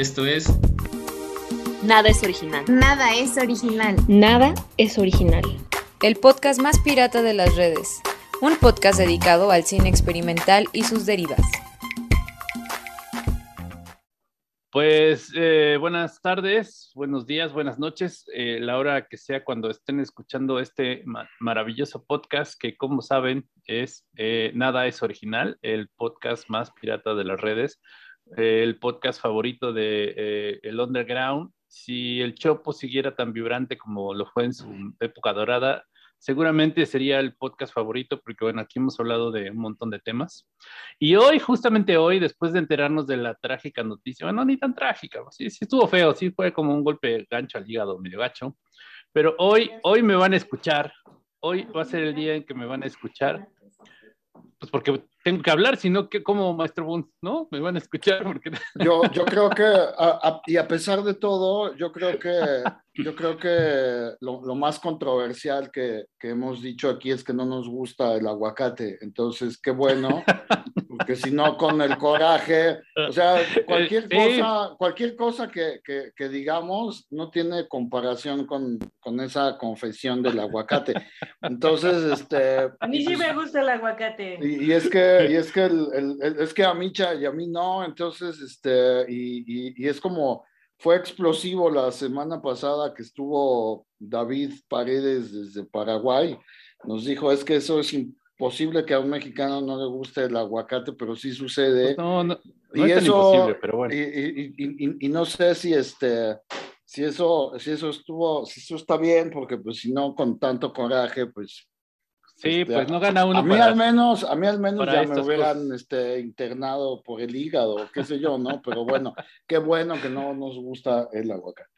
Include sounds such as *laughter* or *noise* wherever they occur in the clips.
Esto es Nada es original. Nada es original. Nada es original. El podcast más pirata de las redes. Un podcast dedicado al cine experimental y sus derivas. Pues eh, buenas tardes, buenos días, buenas noches, eh, la hora que sea cuando estén escuchando este ma maravilloso podcast que como saben es eh, Nada es Original, el podcast más pirata de las redes, el podcast favorito de el Underground. Si el Chopo siguiera tan vibrante como lo fue en su época dorada, seguramente sería el podcast favorito, porque bueno, aquí hemos hablado de un montón de temas. Y hoy, justamente hoy, después de enterarnos de la trágica noticia, bueno, ni tan trágica, sí, sí estuvo feo, sí fue como un golpe gancho al hígado, medio gacho, pero hoy, hoy me van a escuchar, hoy va a ser el día en que me van a escuchar, pues porque tengo que hablar, sino que como maestro Bunt, ¿no? Me van a escuchar porque... *laughs* Yo, yo creo que, a, a, y a pesar de todo, yo creo que, yo creo que lo, lo más controversial que, que, hemos dicho aquí es que no nos gusta el aguacate. Entonces, qué bueno, porque si no, con el coraje, o sea, cualquier cosa, cualquier cosa que, que, que digamos no tiene comparación con, con, esa confesión del aguacate. Entonces, este... A mí sí me gusta el aguacate. Y, y es que, *laughs* y es que, el, el, el, es que a Micha y a mí no, entonces, este, y, y, y es como fue explosivo la semana pasada que estuvo David Paredes desde Paraguay. Nos dijo, es que eso es imposible que a un mexicano no le guste el aguacate, pero sí sucede. No, no, no y es eso, imposible, pero bueno. Y, y, y, no sé si este, si eso, si eso estuvo, si eso está bien, porque pues si no con tanto coraje, pues Sí, este, pues no gana uno. A mí para, al menos, a mí al menos ya me hubieran este, internado por el hígado, qué sé yo, ¿no? Pero bueno, qué bueno que no nos gusta el aguacate.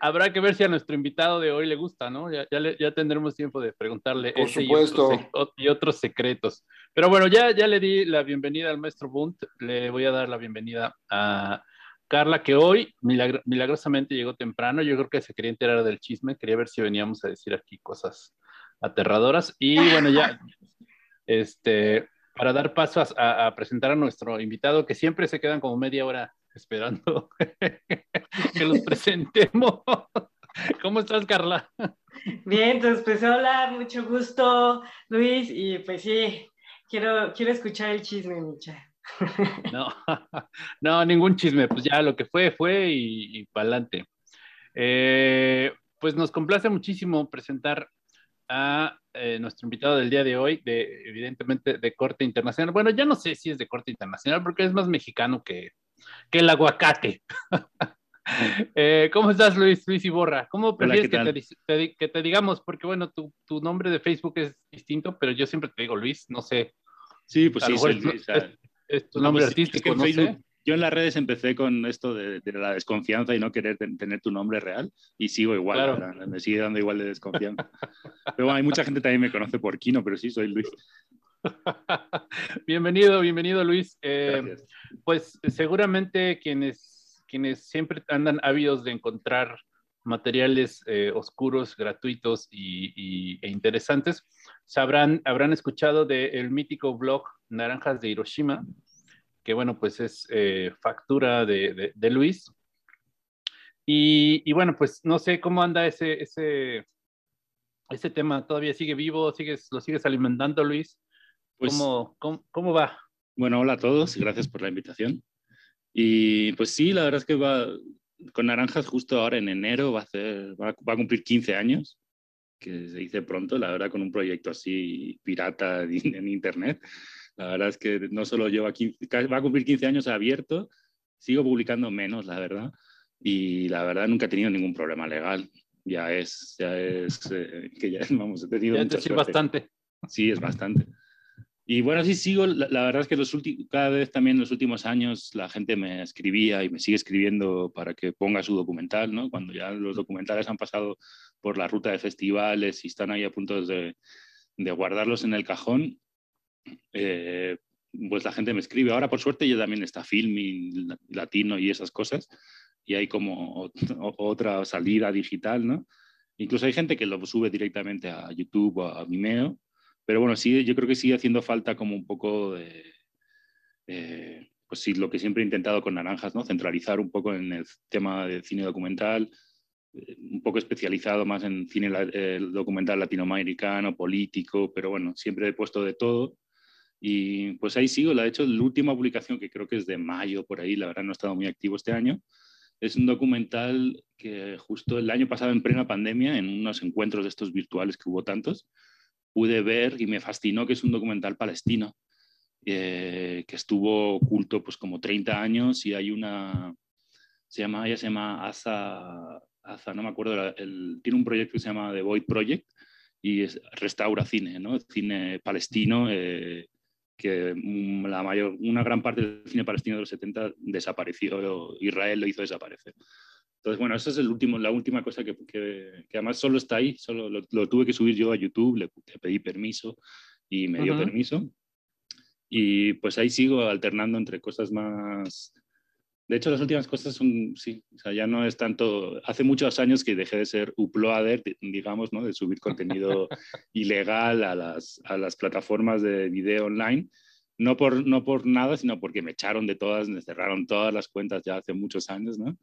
Habrá que ver si a nuestro invitado de hoy le gusta, ¿no? Ya, ya, le, ya tendremos tiempo de preguntarle por ese supuesto. Y otros, y otros, secretos. Pero bueno, ya, ya le di la bienvenida al maestro Bunt, le voy a dar la bienvenida a Carla, que hoy milagr milagrosamente llegó temprano. Yo creo que se quería enterar del chisme, quería ver si veníamos a decir aquí cosas aterradoras. Y bueno, ya, *laughs* este, para dar paso a, a, presentar a nuestro invitado, que siempre se quedan como media hora esperando *laughs* que los *laughs* presentemos. ¿Cómo estás, Carla? Bien, entonces, pues hola, mucho gusto, Luis, y pues sí, quiero, quiero escuchar el chisme, Micha. No, no, ningún chisme, pues ya lo que fue, fue y, y para adelante. Eh, pues nos complace muchísimo presentar a eh, nuestro invitado del día de hoy, de, evidentemente de corte internacional. Bueno, ya no sé si es de corte internacional porque es más mexicano que, que el aguacate. *laughs* eh, ¿Cómo estás, Luis? Luis Iborra. ¿Cómo prefieres Hola, que, te, te, que, te, digamos? Porque, bueno, tu, tu, nombre de Facebook es distinto, pero yo siempre te digo Luis, no sé. Sí, pues sí, soy Luis. Es, es, tu nombre pues, artístico, es no Facebook, sé. Yo en las redes empecé con esto de, de, la desconfianza y no querer tener tu nombre real y sigo igual, claro. me sigue dando igual de desconfianza. pero bueno, hay mucha gente también me conoce por Kino, pero sí, soy Luis. *laughs* bienvenido, bienvenido Luis. Eh, pues seguramente quienes, quienes siempre andan ávidos de encontrar materiales eh, oscuros, gratuitos y, y, e interesantes, sabrán, habrán escuchado del el mítico blog Naranjas de Hiroshima, que bueno, pues es eh, factura de, de, de Luis. Y, y, bueno, pues no sé cómo anda ese, ese, ese tema, todavía sigue vivo, sigues, lo sigues alimentando, Luis. Pues, ¿Cómo, cómo, cómo va? Bueno, hola a todos, gracias por la invitación. Y pues sí, la verdad es que va con Naranjas justo ahora en enero, va a, hacer, va, va a cumplir 15 años, que se dice pronto, la verdad, con un proyecto así pirata *laughs* en internet. La verdad es que no solo lleva 15, va a cumplir 15 años abierto, sigo publicando menos, la verdad, y la verdad nunca he tenido ningún problema legal. Ya es, ya es, eh, que ya, *laughs* vamos, he tenido ya mucha decir bastante. Sí, es bastante. Y bueno, sí sigo, la, la verdad es que los cada vez también en los últimos años la gente me escribía y me sigue escribiendo para que ponga su documental, ¿no? Cuando ya los documentales han pasado por la ruta de festivales y están ahí a punto de, de guardarlos en el cajón, eh, pues la gente me escribe. Ahora, por suerte, ya también está Filming Latino y esas cosas, y hay como otra salida digital, ¿no? Incluso hay gente que lo sube directamente a YouTube o a Vimeo, pero bueno, sí, yo creo que sigue haciendo falta como un poco de, eh, pues sí, lo que siempre he intentado con Naranjas, ¿no? Centralizar un poco en el tema de cine documental, eh, un poco especializado más en cine documental latinoamericano, político, pero bueno, siempre he puesto de todo. Y pues ahí sigo, he hecho la última publicación, que creo que es de mayo por ahí, la verdad no he estado muy activo este año, es un documental que justo el año pasado en plena pandemia, en unos encuentros de estos virtuales que hubo tantos, pude ver y me fascinó que es un documental palestino eh, que estuvo oculto pues como 30 años y hay una, se llama, ella se llama Asa, Asa no me acuerdo, tiene un proyecto que se llama The Void Project y es, restaura cine, ¿no? Cine palestino, eh, que la mayor, una gran parte del cine palestino de los 70 desapareció, Israel lo hizo desaparecer. Entonces, bueno, esa es el último, la última cosa que, que, además solo está ahí, solo lo, tuve que subir yo a YouTube, le, pedí permiso y me dio permiso. Y pues ahí sigo alternando entre cosas más... De hecho, las últimas cosas son, sí, o sea, ya no es tanto... Hace muchos años que dejé de ser uploader, digamos, ¿no? De subir contenido *laughs* ilegal a las, a las plataformas de video online. No por, no por nada, sino porque me echaron de todas, me cerraron todas las cuentas ya hace muchos años, ¿no?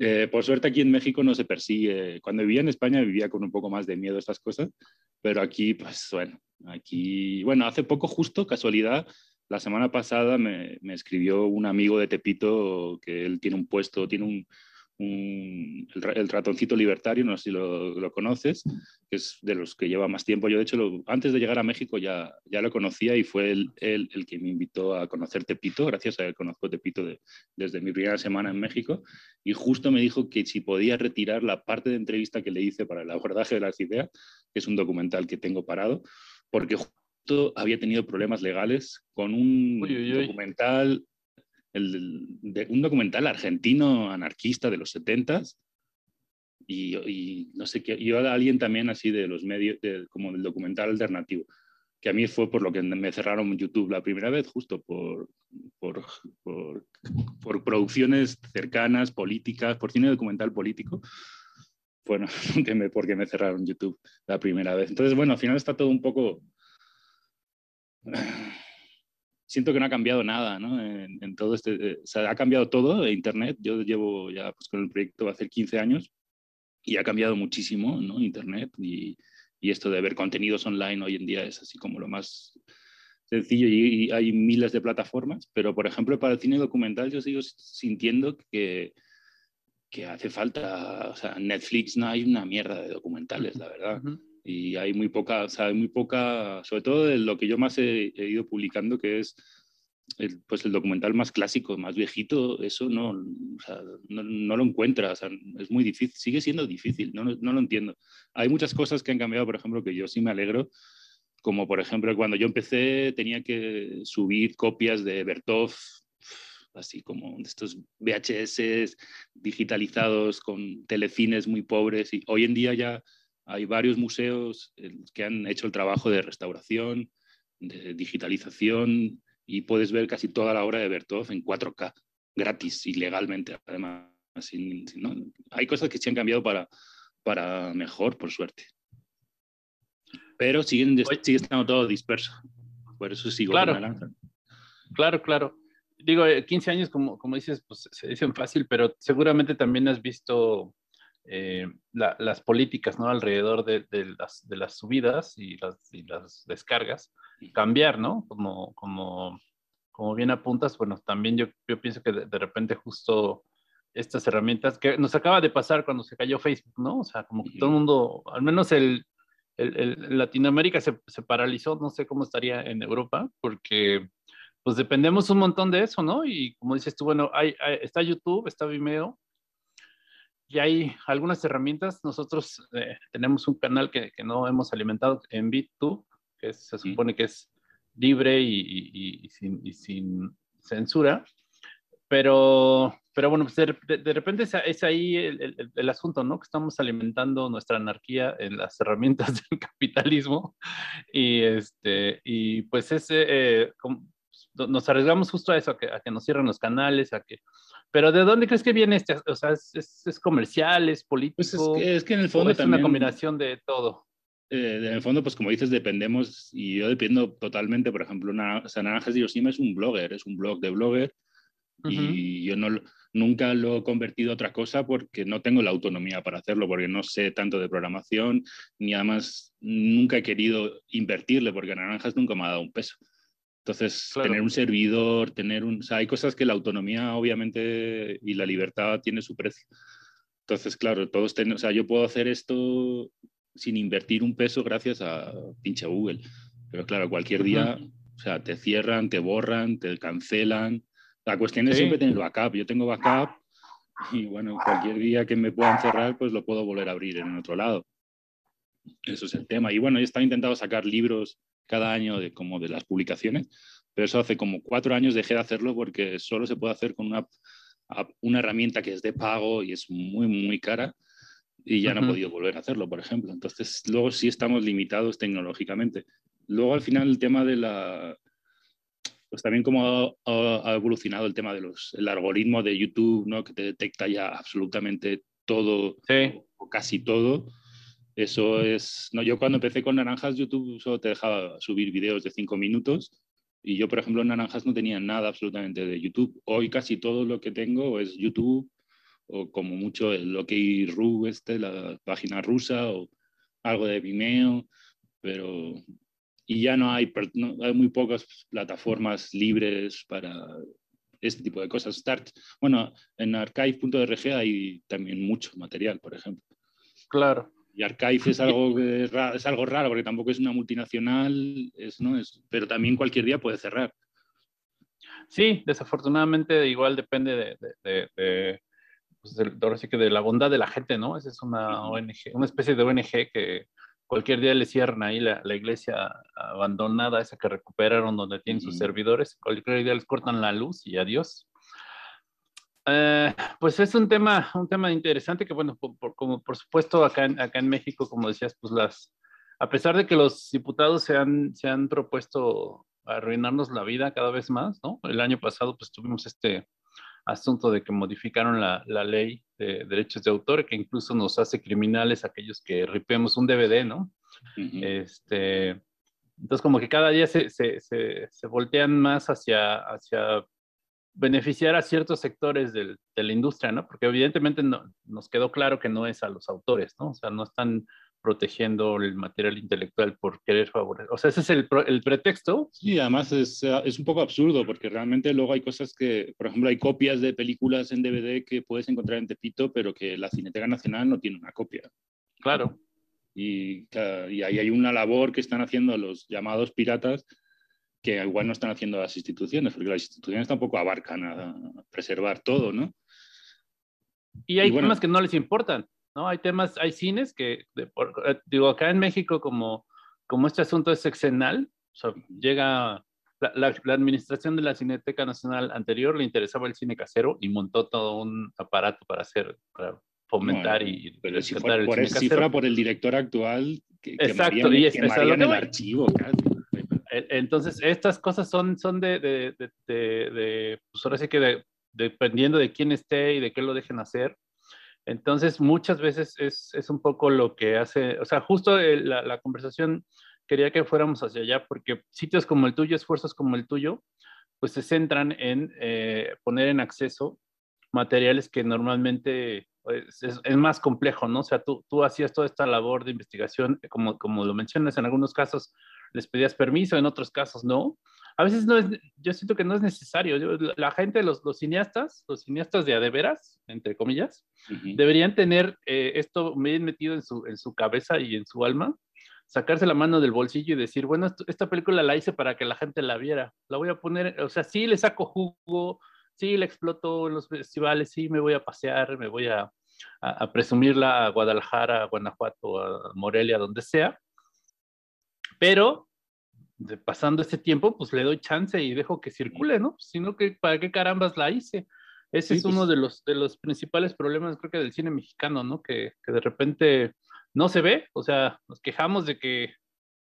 Eh, por suerte aquí en México no se persigue. Cuando vivía en España vivía con un poco más de miedo a estas cosas, pero aquí, pues bueno, aquí, bueno, hace poco justo, casualidad, la semana pasada me, me escribió un amigo de Tepito que él tiene un puesto, tiene un, el, ratoncito libertario, no sé si lo, conoces, que es de los que lleva más tiempo. Yo, de hecho, antes de llegar a México ya, ya lo conocía y fue él, el que me invitó a conocer Tepito. Gracias a él conozco Tepito desde mi primera semana en México. Y justo me dijo que si podía retirar la parte de entrevista que le hice para el abordaje de las ideas, que es un documental que tengo parado, porque había tenido problemas legales con un documental de, un documental argentino anarquista de los 70 y, y, no sé qué, y alguien también así de los medios, como del documental alternativo, que a mí fue por lo que me cerraron YouTube la primera vez, justo por, por, por, por producciones cercanas, políticas, por cine documental político. Bueno, *laughs* que me, porque me cerraron YouTube la primera vez. Entonces, bueno, al final está todo un poco siento que no ha cambiado nada, ¿no? En, todo este, eh, o sea, ha cambiado todo, Internet, yo llevo ya pues, con el proyecto va a hacer 15 años y ha cambiado muchísimo, ¿no? Internet y, y, esto de ver contenidos online hoy en día es así como lo más sencillo y, hay miles de plataformas, pero por ejemplo para el cine documental yo sigo sintiendo que, que hace falta, o sea, Netflix no hay una mierda de documentales, la verdad y hay muy poca, o sea, hay muy poca, sobre todo de lo que yo más he, ido publicando, que es el, pues el documental más clásico, más viejito, eso no, no, no, lo encuentras, es muy difícil, sigue siendo difícil, no, no, lo entiendo. Hay muchas cosas que han cambiado, por ejemplo, que yo sí me alegro, como por ejemplo cuando yo empecé tenía que subir copias de Bertov, así como de estos VHS digitalizados con telecines muy pobres, y hoy en día ya hay varios museos eh, que han hecho el trabajo de restauración, de digitalización y puedes ver casi toda la obra de Bertov en 4K, gratis y legalmente, además. Hay cosas que se han cambiado para, para mejor, por suerte. Pero siguen, sigue estando todo disperso. Por eso sigo claro. Claro, claro. Digo, 15 eh, años, como, como dices, pues se dicen fácil, pero seguramente también has visto eh, las políticas ¿no? alrededor de, las, de las subidas y las, y las descargas cambiar, ¿no? Como, como, como bien apuntas, bueno, también yo, yo pienso que de, repente justo estas herramientas que nos acaba de pasar cuando se cayó Facebook, ¿no? O sea, como que todo el mundo, al menos el, el, Latinoamérica se, se, paralizó, no sé cómo estaría en Europa, porque pues dependemos un montón de eso, ¿no? Y como dices tú, bueno, hay, está YouTube, está Vimeo, y hay algunas herramientas. Nosotros eh, tenemos un canal que, que, no hemos alimentado en BitTube, que se supone que es libre y, y, sin, y, sin, censura. Pero, pero bueno, pues de, de, repente es, es ahí el, el, el, asunto, ¿no? Que estamos alimentando nuestra anarquía en las herramientas *laughs* del capitalismo. Y, este, y pues ese, eh, nos arriesgamos justo a eso, a que, a que nos cierren los canales, a que pero ¿de dónde crees que viene este? O sea, ¿es, es, comercial, es político? Pues es que, es que en el fondo es una combinación de todo. Eh, en el fondo, pues como dices, dependemos, y yo dependo totalmente, por ejemplo, una, o sea, Naranjas de Hiroshima es un blogger, es un blog de blogger, Y yo no, nunca lo he convertido a otra cosa porque no tengo la autonomía para hacerlo, porque no sé tanto de programación, ni además nunca he querido invertirle, porque Naranjas nunca me ha dado un peso. Entonces, tener un servidor, tener un... O sea, hay cosas que la autonomía, obviamente, y la libertad tiene su precio. Entonces, claro, todos tenemos... O sea, yo puedo hacer esto sin invertir un peso gracias a pinche Google. Pero claro, cualquier día, o sea, te cierran, te borran, te cancelan. La cuestión es siempre tener backup. Yo tengo backup y bueno, cualquier día que me puedan cerrar, pues lo puedo volver a abrir en otro lado. Eso es el tema. Y bueno, he estado intentando sacar libros cada año de, como de las publicaciones, pero eso hace como cuatro años dejé de hacerlo porque solo se puede hacer con una, una herramienta que es de pago y es muy, muy cara y ya no he podido volver a hacerlo, por ejemplo. Entonces, luego sí estamos limitados tecnológicamente. Luego, al final, el tema de la... Pues también como ha, evolucionado el tema de los... El algoritmo de YouTube, ¿no? Que te detecta ya absolutamente todo o casi todo. Eso es... No, yo cuando empecé con Naranjas, YouTube solo te dejaba subir videos de cinco minutos y yo, por ejemplo, en Naranjas no tenía nada absolutamente de YouTube. Hoy casi todo lo que tengo es YouTube o como mucho el OK.ru, este, la página rusa, o algo de Vimeo, pero... Y ya no hay, hay muy pocas plataformas libres para este tipo de cosas. Start, bueno, en archive.org hay también mucho material, por ejemplo. Claro. Y Archive es algo, es algo raro porque tampoco es una multinacional, es, ¿no? es, pero también cualquier día puede cerrar. Sí, desafortunadamente igual depende de, pues ahora sí que de la bondad de la gente, ¿no? Esa es una ONG, una especie de ONG que cualquier día le cierran ahí la, la iglesia abandonada, esa que recuperaron donde tienen sus servidores, cualquier día les cortan la luz y adiós. Eh, pues es un tema, un tema interesante que, bueno, por, como por supuesto acá en, acá en México, como decías, pues las, a pesar de que los diputados se han, se han propuesto arruinarnos la vida cada vez más, ¿no? El año pasado pues tuvimos este, asunto de que modificaron la, la, ley de derechos de autor, que incluso nos hace criminales aquellos que ripemos un DVD, ¿no? este, entonces, como que cada día se, se, se, voltean más hacia, hacia beneficiar a ciertos sectores del, de la industria, ¿no? Porque evidentemente no, nos quedó claro que no es a los autores, ¿no? O sea, no están protegiendo el material intelectual por querer favorecer. O sea, ese es el, el pretexto. Sí, además es, es, un poco absurdo porque realmente luego hay cosas que, por ejemplo, hay copias de películas en DVD que puedes encontrar en Tepito, pero que la Cineteca Nacional no tiene una copia. Claro. Y, y ahí hay una labor que están haciendo los llamados piratas que igual no están haciendo las instituciones, porque las instituciones tampoco abarcan a, preservar todo, ¿no? Y hay temas que no les importan. ¿no? Hay temas, hay cines que, eh, digo, acá en México como, como este asunto es sexenal, o sea, llega la, la, administración de la Cineteca Nacional anterior le interesaba el cine casero y montó todo un aparato para hacer, para fomentar y, pero si fuera, por, el, por el director actual que, Exacto, y es, el archivo Entonces, estas cosas son, son de, de, de, de pues ahora sí que dependiendo de quién esté y de qué lo dejen hacer, entonces, muchas veces es, es, un poco lo que hace, o sea, justo la, la, conversación quería que fuéramos hacia allá, porque sitios como el tuyo, esfuerzos como el tuyo, pues se centran en eh, poner en acceso materiales que normalmente pues, es, es, más complejo, ¿no? O sea, tú, tú hacías toda esta labor de investigación, como, como lo mencionas, en algunos casos les pedías permiso, en otros casos no, a veces no es, yo siento que no es necesario. la gente, los, los, cineastas, los cineastas de adeveras, entre comillas, deberían tener eh, esto bien metido en su, en su cabeza y en su alma, sacarse la mano del bolsillo y decir, bueno, esta película la hice para que la gente la viera. La voy a poner, o sea, sí le saco jugo, sí la exploto en los festivales, sí me voy a pasear, me voy a, a, a presumirla a Guadalajara, a Guanajuato, a Morelia, donde sea. Pero pasando este tiempo, pues le doy chance y dejo que circule, ¿no? Sino que, ¿para qué carambas la hice? Ese es uno pues de los, de los principales problemas, creo que del cine mexicano, ¿no? Que, que, de repente no se ve, o sea, nos quejamos de que,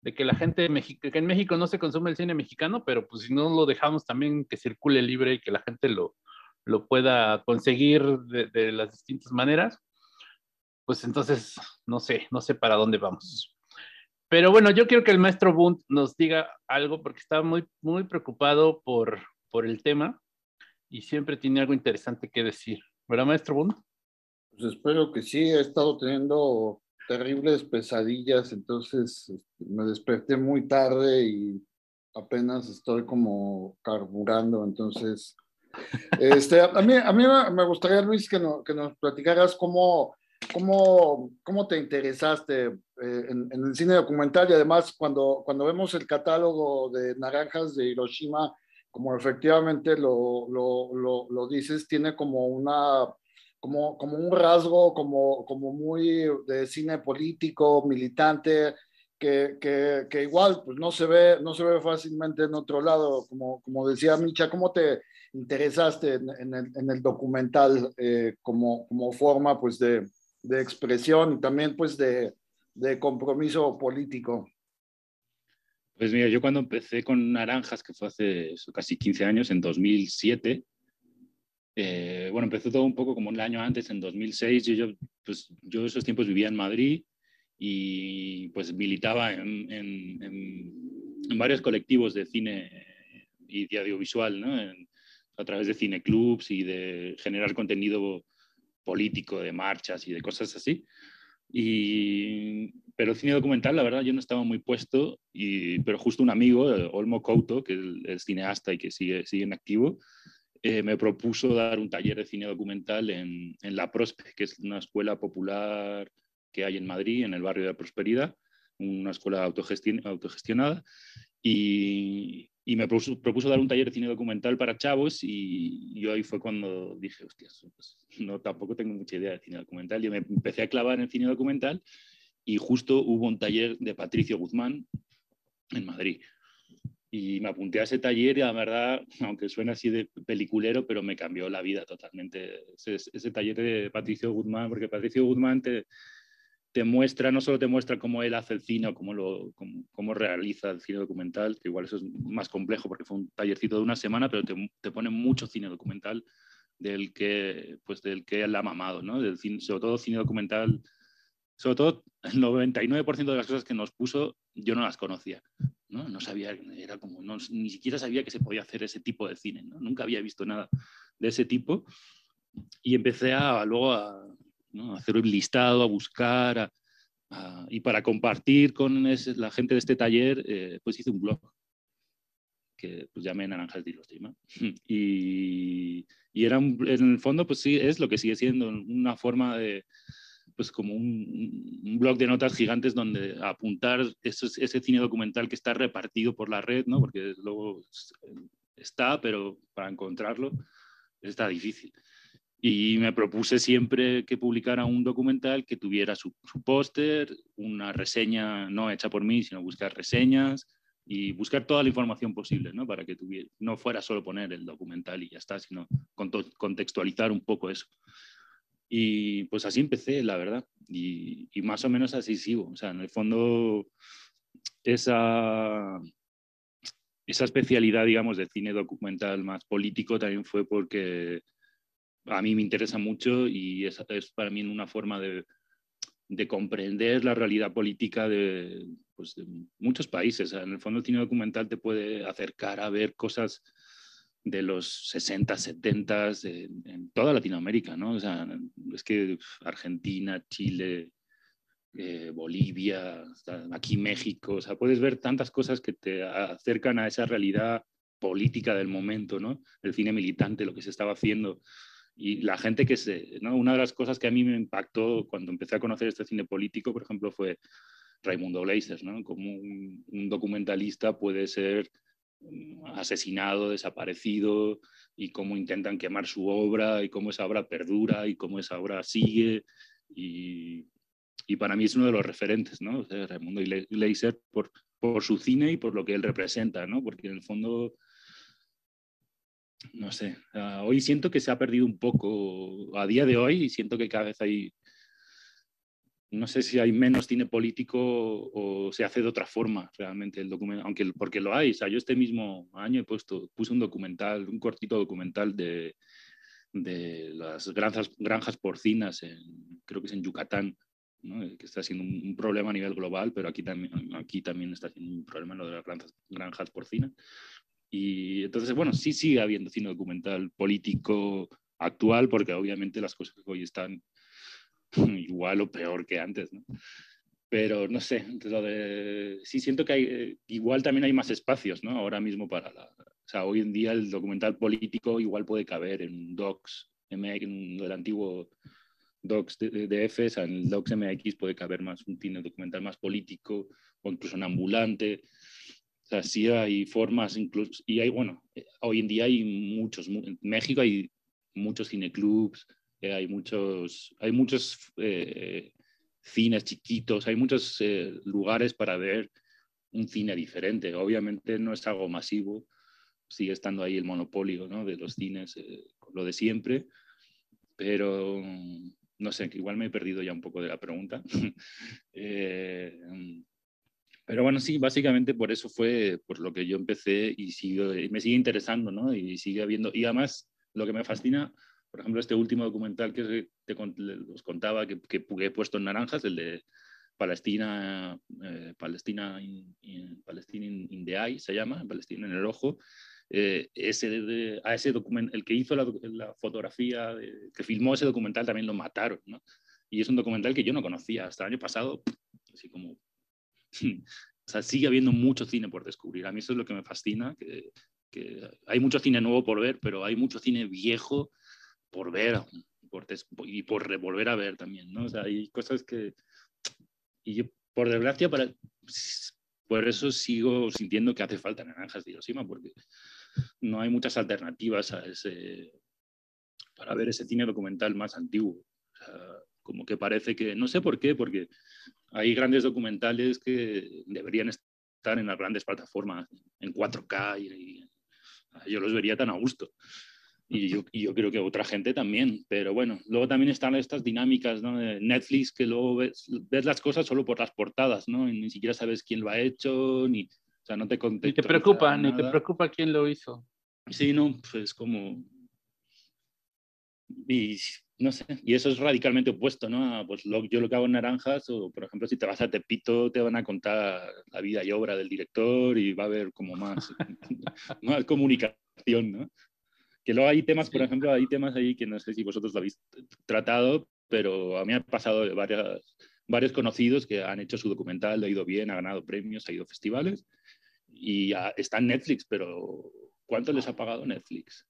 de que la gente, que en México no se consume el cine mexicano, pero pues si no lo dejamos también que circule libre y que la gente lo, lo pueda conseguir de, de las distintas maneras, pues entonces, no sé, no sé para dónde vamos. Pero bueno, yo quiero que el maestro Bunt nos diga algo porque estaba muy, muy preocupado por, por el tema y siempre tiene algo interesante que decir. ¿Verdad, maestro Bund? Pues espero que sí, he estado teniendo terribles pesadillas, entonces este, me desperté muy tarde y apenas estoy como carburando, entonces, *laughs* este, a mí, a mí me gustaría, Luis, que, no, que nos platicaras cómo, cómo, cómo te interesaste eh, en, el cine documental y además cuando, cuando vemos el catálogo de Naranjas de Hiroshima, como efectivamente lo, lo, lo, dices, tiene como una como, como un rasgo como, como muy de cine político, militante, que, que, que, igual pues no se ve no se ve fácilmente en otro lado. Como, como decía Micha ¿cómo te interesaste en, en, el, en el, documental eh, como, como forma pues de, de, expresión y también pues de, de, compromiso político pues mira yo cuando empecé con Naranjas que fue hace casi 15 años en 2007 eh, bueno, empezó todo un poco como un año antes, en 2006. Yo, yo, pues, yo esos tiempos vivía en Madrid y pues militaba en, en, en, varios colectivos de cine y de audiovisual, ¿no? a través de cineclubs y de generar contenido político, de marchas y de cosas así. Y, pero cine documental, la verdad, yo no estaba muy puesto, y, pero justo un amigo, Olmo Couto, que es, cineasta y que sigue, sigue en activo, eh, me propuso dar un taller de cine documental en, en, La Prospe, que es una escuela popular que hay en Madrid, en el barrio de Prosperidad, una escuela autogestionada, y, y me propuso, propuso, dar un taller de cine documental para chavos y yo ahí fue cuando dije, hostias, pues, no, tampoco tengo mucha idea de cine documental. Y me empecé a clavar en cine documental y justo hubo un taller de Patricio Guzmán en Madrid y me apunté a ese taller y la verdad, aunque suena así de peliculero, pero me cambió la vida totalmente. Ese, ese taller de Patricio Guzmán, porque Patricio Guzmán te, te, muestra, no solo te muestra cómo él hace el cine o cómo, lo, cómo, cómo, realiza el cine documental, que igual eso es más complejo porque fue un tallercito de una semana, pero te, pone mucho cine documental del que, pues del que él ha mamado, ¿no? Del cine, sobre todo cine documental sobre todo el 99% de las cosas que nos puso yo no las conocía. ¿no? no sabía, era como, no, ni siquiera sabía que se podía hacer ese tipo de cine, nunca había visto nada de ese tipo y empecé a, luego a, ¿no? hacer un listado, a buscar y para compartir con la gente de este taller, eh, pues hice un blog que pues llamé Naranjas de Hiroshima *laughs* y, y era en el fondo pues sí, es lo que sigue siendo una forma de pues como un, blog de notas gigantes donde apuntar ese cine documental que está repartido por la red, ¿no? Porque luego está, pero para encontrarlo está difícil. Y me propuse siempre que publicara un documental que tuviera su, su póster, una reseña no hecha por mí, sino buscar reseñas y buscar toda la información posible, ¿no? Para que tuviera, no fuera solo poner el documental y ya está, sino contextualizar un poco eso. Y pues así empecé, la verdad. Y, y, más o menos así sigo. O sea, en el fondo, esa, esa especialidad, digamos, de cine documental más político también fue porque a mí me interesa mucho y es, es para mí una forma de, de, comprender la realidad política de, pues, de muchos países. En el fondo, el cine documental te puede acercar a ver cosas de los 60, 70 en, en, toda Latinoamérica, ¿no? O sea, es que Argentina, Chile, eh, Bolivia, aquí México, o sea, puedes ver tantas cosas que te acercan a esa realidad política del momento, ¿no? El cine militante, lo que se estaba haciendo. Y la gente que se, ¿no? Una de las cosas que a mí me impactó cuando empecé a conocer este cine político, por ejemplo, fue Raimundo Gleiser, ¿no? Como un, un documentalista puede ser asesinado, desaparecido, y cómo intentan quemar su obra, y cómo esa obra perdura, y cómo esa obra sigue. Y, y para mí es uno de los referentes, ¿no? O sea, Raimundo Gleiser por, por su cine y por lo que él representa, ¿no? Porque en el fondo, no sé, uh, hoy siento que se ha perdido un poco, a día de hoy, siento que cada vez hay no sé si hay menos cine político o se hace de otra forma realmente el documental, aunque porque lo hay. O sea, yo este mismo año he puesto, puse un documental, un cortito documental de, de las granjas, granjas porcinas, en, creo que es en Yucatán, ¿no? que está siendo un, un, problema a nivel global, pero aquí también, aquí también está siendo un problema lo de las granjas, granjas porcinas. Y entonces, bueno, sí sigue habiendo cine documental político actual, porque obviamente las cosas hoy están *laughs* igual o peor que antes, ¿no? Pero no sé, lo de, sí siento que hay, eh, igual también hay más espacios, ¿no? Ahora mismo para la, o sea, hoy en día el documental político igual puede caber en Docs, en el antiguo Docs de, de F, o sea, en el Docs MX puede caber más un cine documental más político o incluso en ambulante. O sea, sí hay formas, incluso, y hay, bueno, eh, hoy en día hay muchos, en México hay muchos cineclubs, eh, hay muchos, hay muchos eh, cines chiquitos, hay muchos lugares para ver un cine diferente. Obviamente no es algo masivo, sigue estando ahí el monopolio ¿no? de los cines, lo de siempre, pero no sé, igual me he perdido ya un poco de la pregunta. *laughs* Pero bueno, sí, básicamente por eso fue por lo que yo empecé y, sigo, me sigue interesando, ¿no? Y sigue habiendo, y además lo que me fascina, por ejemplo, este último documental que te, os contaba que, que, he puesto en naranjas, el de Palestina, eh, Palestina, in, Palestina in, the Eye, se llama, Palestina en el ojo, eh, ese de, a ese documental, el que hizo la, la fotografía, que filmó ese documental también lo mataron, ¿no? Y es un documental que yo no conocía hasta el año pasado, así como *laughs* o sea, sigue habiendo mucho cine por descubrir. A mí eso es lo que me fascina, que, hay mucho cine nuevo por ver, pero hay mucho cine viejo por ver y por volver a ver también, ¿no? O sea, hay cosas que... Y yo, por desgracia, para, por eso sigo sintiendo que hace falta Naranjas de Hiroshima, porque no hay muchas alternativas a ese, para ver ese cine documental más antiguo. O sea, como que parece que, no sé por qué, porque hay grandes documentales que deberían estar en las grandes plataformas, en 4K, y, yo los vería tan a gusto. Y yo, yo, creo que otra gente también, pero bueno, luego también están estas dinámicas ¿no? de Netflix que luego ves, ves, las cosas solo por las portadas, ¿no? Y ni siquiera sabes quién lo ha hecho, ni, o sea, no te Ni te preocupa, ni te preocupa quién lo hizo. Sí, no, pues como... Y no sé, y eso es radicalmente opuesto, ¿no? Pues lo, yo lo que hago en Naranjas, o por ejemplo, si te vas a Tepito, te van a contar la vida y obra del director y va a haber como más, *laughs* más comunicación, ¿no? Que luego hay temas, por ejemplo, hay temas ahí que no sé si vosotros lo habéis tratado, pero a mí ha pasado varias, varios conocidos que han hecho su documental, le ha ido bien, ha ganado premios, ha ido a festivales y está en Netflix, pero ¿cuánto les ha pagado Netflix?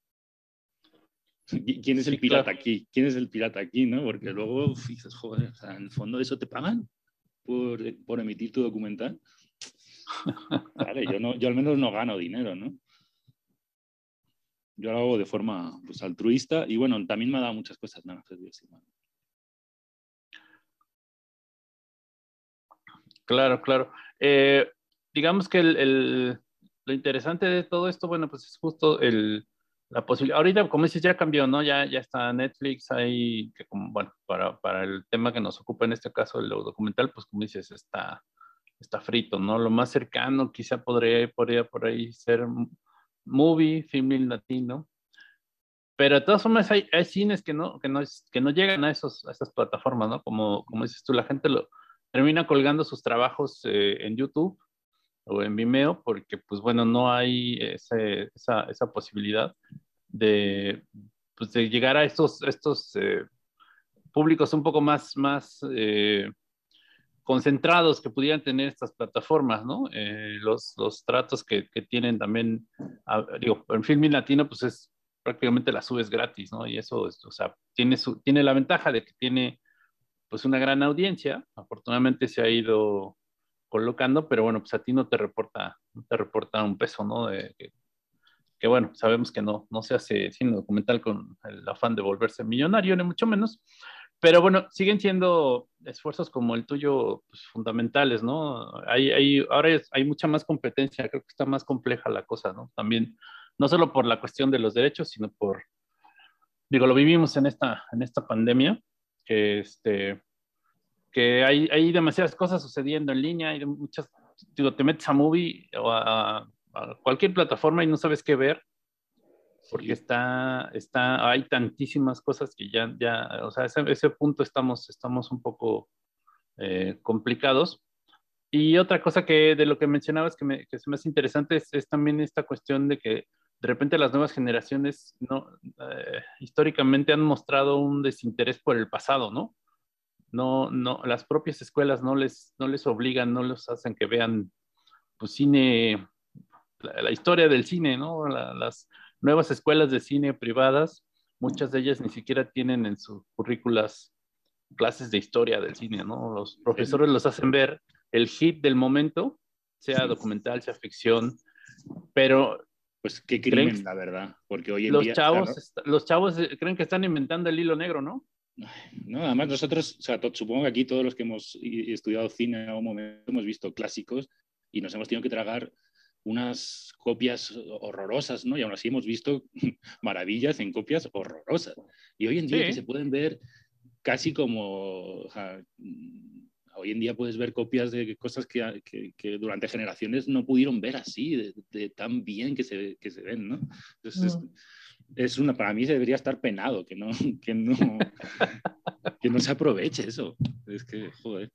¿Quién es el pirata aquí? ¿Quién es el pirata aquí? ¿no? Porque luego dices, joder, o sea, en el fondo eso te pagan por, por emitir tu documental. *laughs* Vale, yo, no, yo al menos no gano dinero, ¿no? Yo lo hago de forma pues, altruista y bueno, también me ha dado muchas cosas. ¿no? Claro, claro. Eh, digamos que el, el, lo interesante de todo esto, bueno, pues es justo el, la posibilidad, ahorita como dices ya cambió, ¿no? Ya, ya está Netflix ahí, que como, bueno, para, para el tema que nos ocupa en este caso, el documental, pues como dices, está, está frito, ¿no? Lo más cercano quizá podría, podría por ahí ser movie, film latino, pero de todas formas hay, hay cines que no, que, no que no llegan a, esos, a esas plataformas, ¿no? Como, como dices tú, la gente lo termina colgando sus trabajos eh, en YouTube o en Vimeo porque, pues bueno, no hay ese, esa, esa posibilidad de, pues, de llegar a estos, estos eh, públicos un poco más, más eh, concentrados que pudieran tener estas plataformas, ¿no? Eh, los, los, tratos que, que tienen también, digo, en Filmin Latino, pues es prácticamente la subes gratis, ¿no? Y eso, o sea, tiene, su, tiene la ventaja de que tiene pues una gran audiencia, afortunadamente se ha ido colocando, pero bueno, pues a ti no te reporta, no te reporta un peso, ¿no? Que bueno, sabemos que no, no se hace cine documental con el afán de volverse millonario, ni mucho menos, pero bueno, siguen siendo esfuerzos como el tuyo pues, fundamentales, ¿no? Hay, hay, ahora hay mucha más competencia, creo que está más compleja la cosa, ¿no? También, no solo por la cuestión de los derechos, sino por, digo, lo vivimos en esta, en esta pandemia, que este, que hay, hay demasiadas cosas sucediendo en línea, hay muchas, digo, te metes a Movie o a, cualquier plataforma y no sabes qué ver, porque está, está, hay tantísimas cosas que ya, ya, o sea, ese, ese punto estamos, estamos un poco eh, complicados. Y otra cosa que de lo que mencionabas que, me, que es más interesante es, es, también esta cuestión de que de repente las nuevas generaciones no, eh, históricamente han mostrado un desinterés por el pasado, ¿no? No, no, las propias escuelas no les, no les obligan, no les hacen que vean pues, cine, la, la historia del cine, ¿no? La, las nuevas escuelas de cine privadas, muchas de ellas ni siquiera tienen en sus currículas clases de historia del cine, ¿no? Los profesores los hacen ver el hit del momento, sea documental, sea ficción, pero... Pues qué crimen, la verdad, porque hoy en los día... Chavos, claro, los chavos creen que están inventando el hilo negro, ¿no? No, además nosotros, o sea, supongo que aquí todos los que hemos estudiado cine en algún momento hemos visto clásicos y nos hemos tenido que tragar unas copias horrorosas, ¿no? Y aún así hemos visto *laughs* maravillas en copias horrorosas. Y hoy en día sí. que se pueden ver casi como, sea, hoy en día puedes ver copias de cosas que, que, que durante generaciones no pudieron ver así, de, de tan bien que se, que se ven, ¿no? Entonces, mm. es, es, una, para mí se debería estar penado, que no, *laughs* que no, que no se aproveche eso. Es que, joder.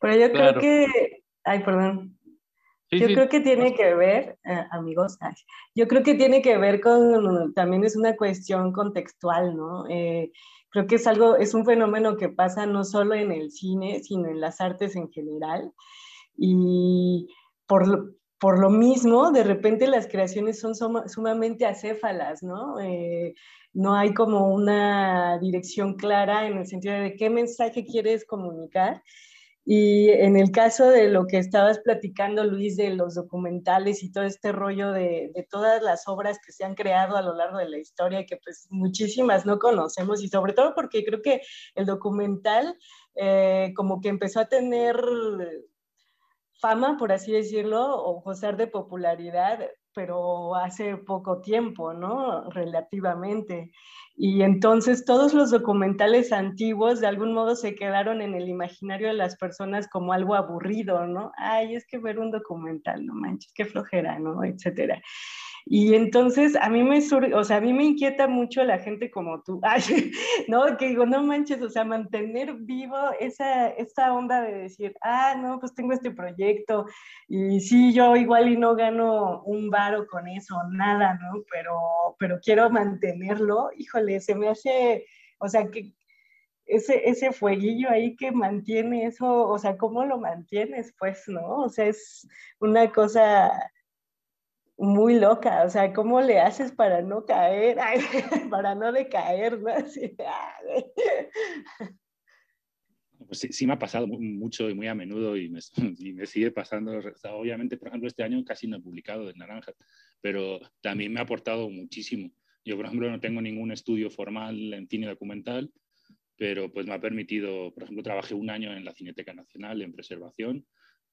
Pero yo claro. creo que, ay, perdón. Sí, yo sí. creo que tiene que ver, eh, amigos, yo creo que tiene que ver con, también es una cuestión contextual, ¿no? Eh, creo que es algo, es un fenómeno que pasa no solo en el cine, sino en las artes en general. Y por lo, por lo mismo, de repente las creaciones son sumamente acéfalas, ¿no? Eh, no hay como una dirección clara en el sentido de qué mensaje quieres comunicar. Y en el caso de lo que estabas platicando, Luis, de los documentales y todo este rollo de, todas las obras que se han creado a lo largo de la historia, que pues muchísimas no conocemos, y sobre todo porque creo que el documental eh, como que empezó a tener fama, por así decirlo, o gozar de popularidad, pero hace poco tiempo, ¿no? Relativamente. Y entonces todos los documentales antiguos de algún modo se quedaron en el imaginario de las personas como algo aburrido, ¿no? Ay, es que ver un documental, no manches, qué flojera, ¿no? Etcétera. Y entonces a mí me sur, o sea, a mí me inquieta mucho la gente como tú, *laughs* Ay, ¿no? Que digo, no manches, o sea, mantener vivo esa, esa onda de decir, ah, no, pues tengo este proyecto y sí, yo igual y no gano un varo con eso, nada, ¿no? Pero, pero quiero mantenerlo, híjole, se me hace, o sea, que ese, ese fueguillo ahí que mantiene eso, o sea, ¿cómo lo mantienes? Pues, ¿no? O sea, es una cosa muy loca, o sea, ¿cómo le haces para no caer, *laughs* Ay, para no decaer, ¿no? Así, pues sí, sí, me ha pasado mucho y muy a menudo y me, *laughs* y me sigue pasando. Obviamente, por ejemplo, este año casi no he publicado de Naranja, pero también me ha aportado muchísimo. Yo, por ejemplo, no tengo ningún estudio formal en cine documental, pero pues me ha permitido, por ejemplo, trabajé un año en la Cineteca Nacional en preservación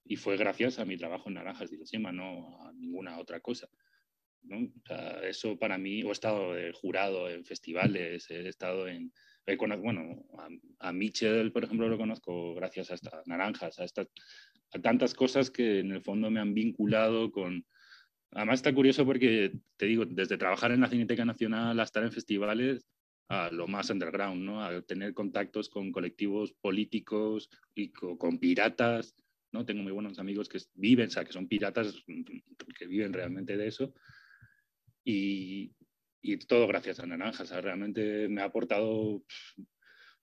y fue gracias a mi trabajo en Naranjas de Hiroshima, no a ninguna otra cosa. ¿no? O sea, eso para mí, he estado de jurado en festivales, he estado en, he bueno, a, a Mitchell, por ejemplo, lo conozco gracias a estas naranjas, a, estas, a tantas cosas que en el fondo me han vinculado con... Además está curioso porque, te digo, desde trabajar en la Cineteca Nacional a estar en festivales, a lo más underground, ¿no? A tener contactos con colectivos políticos y con piratas, ¿no? Tengo muy buenos amigos que viven, o sea, que son piratas, que viven realmente de eso. Y, y todo gracias a Naranjas. O sea, realmente me ha aportado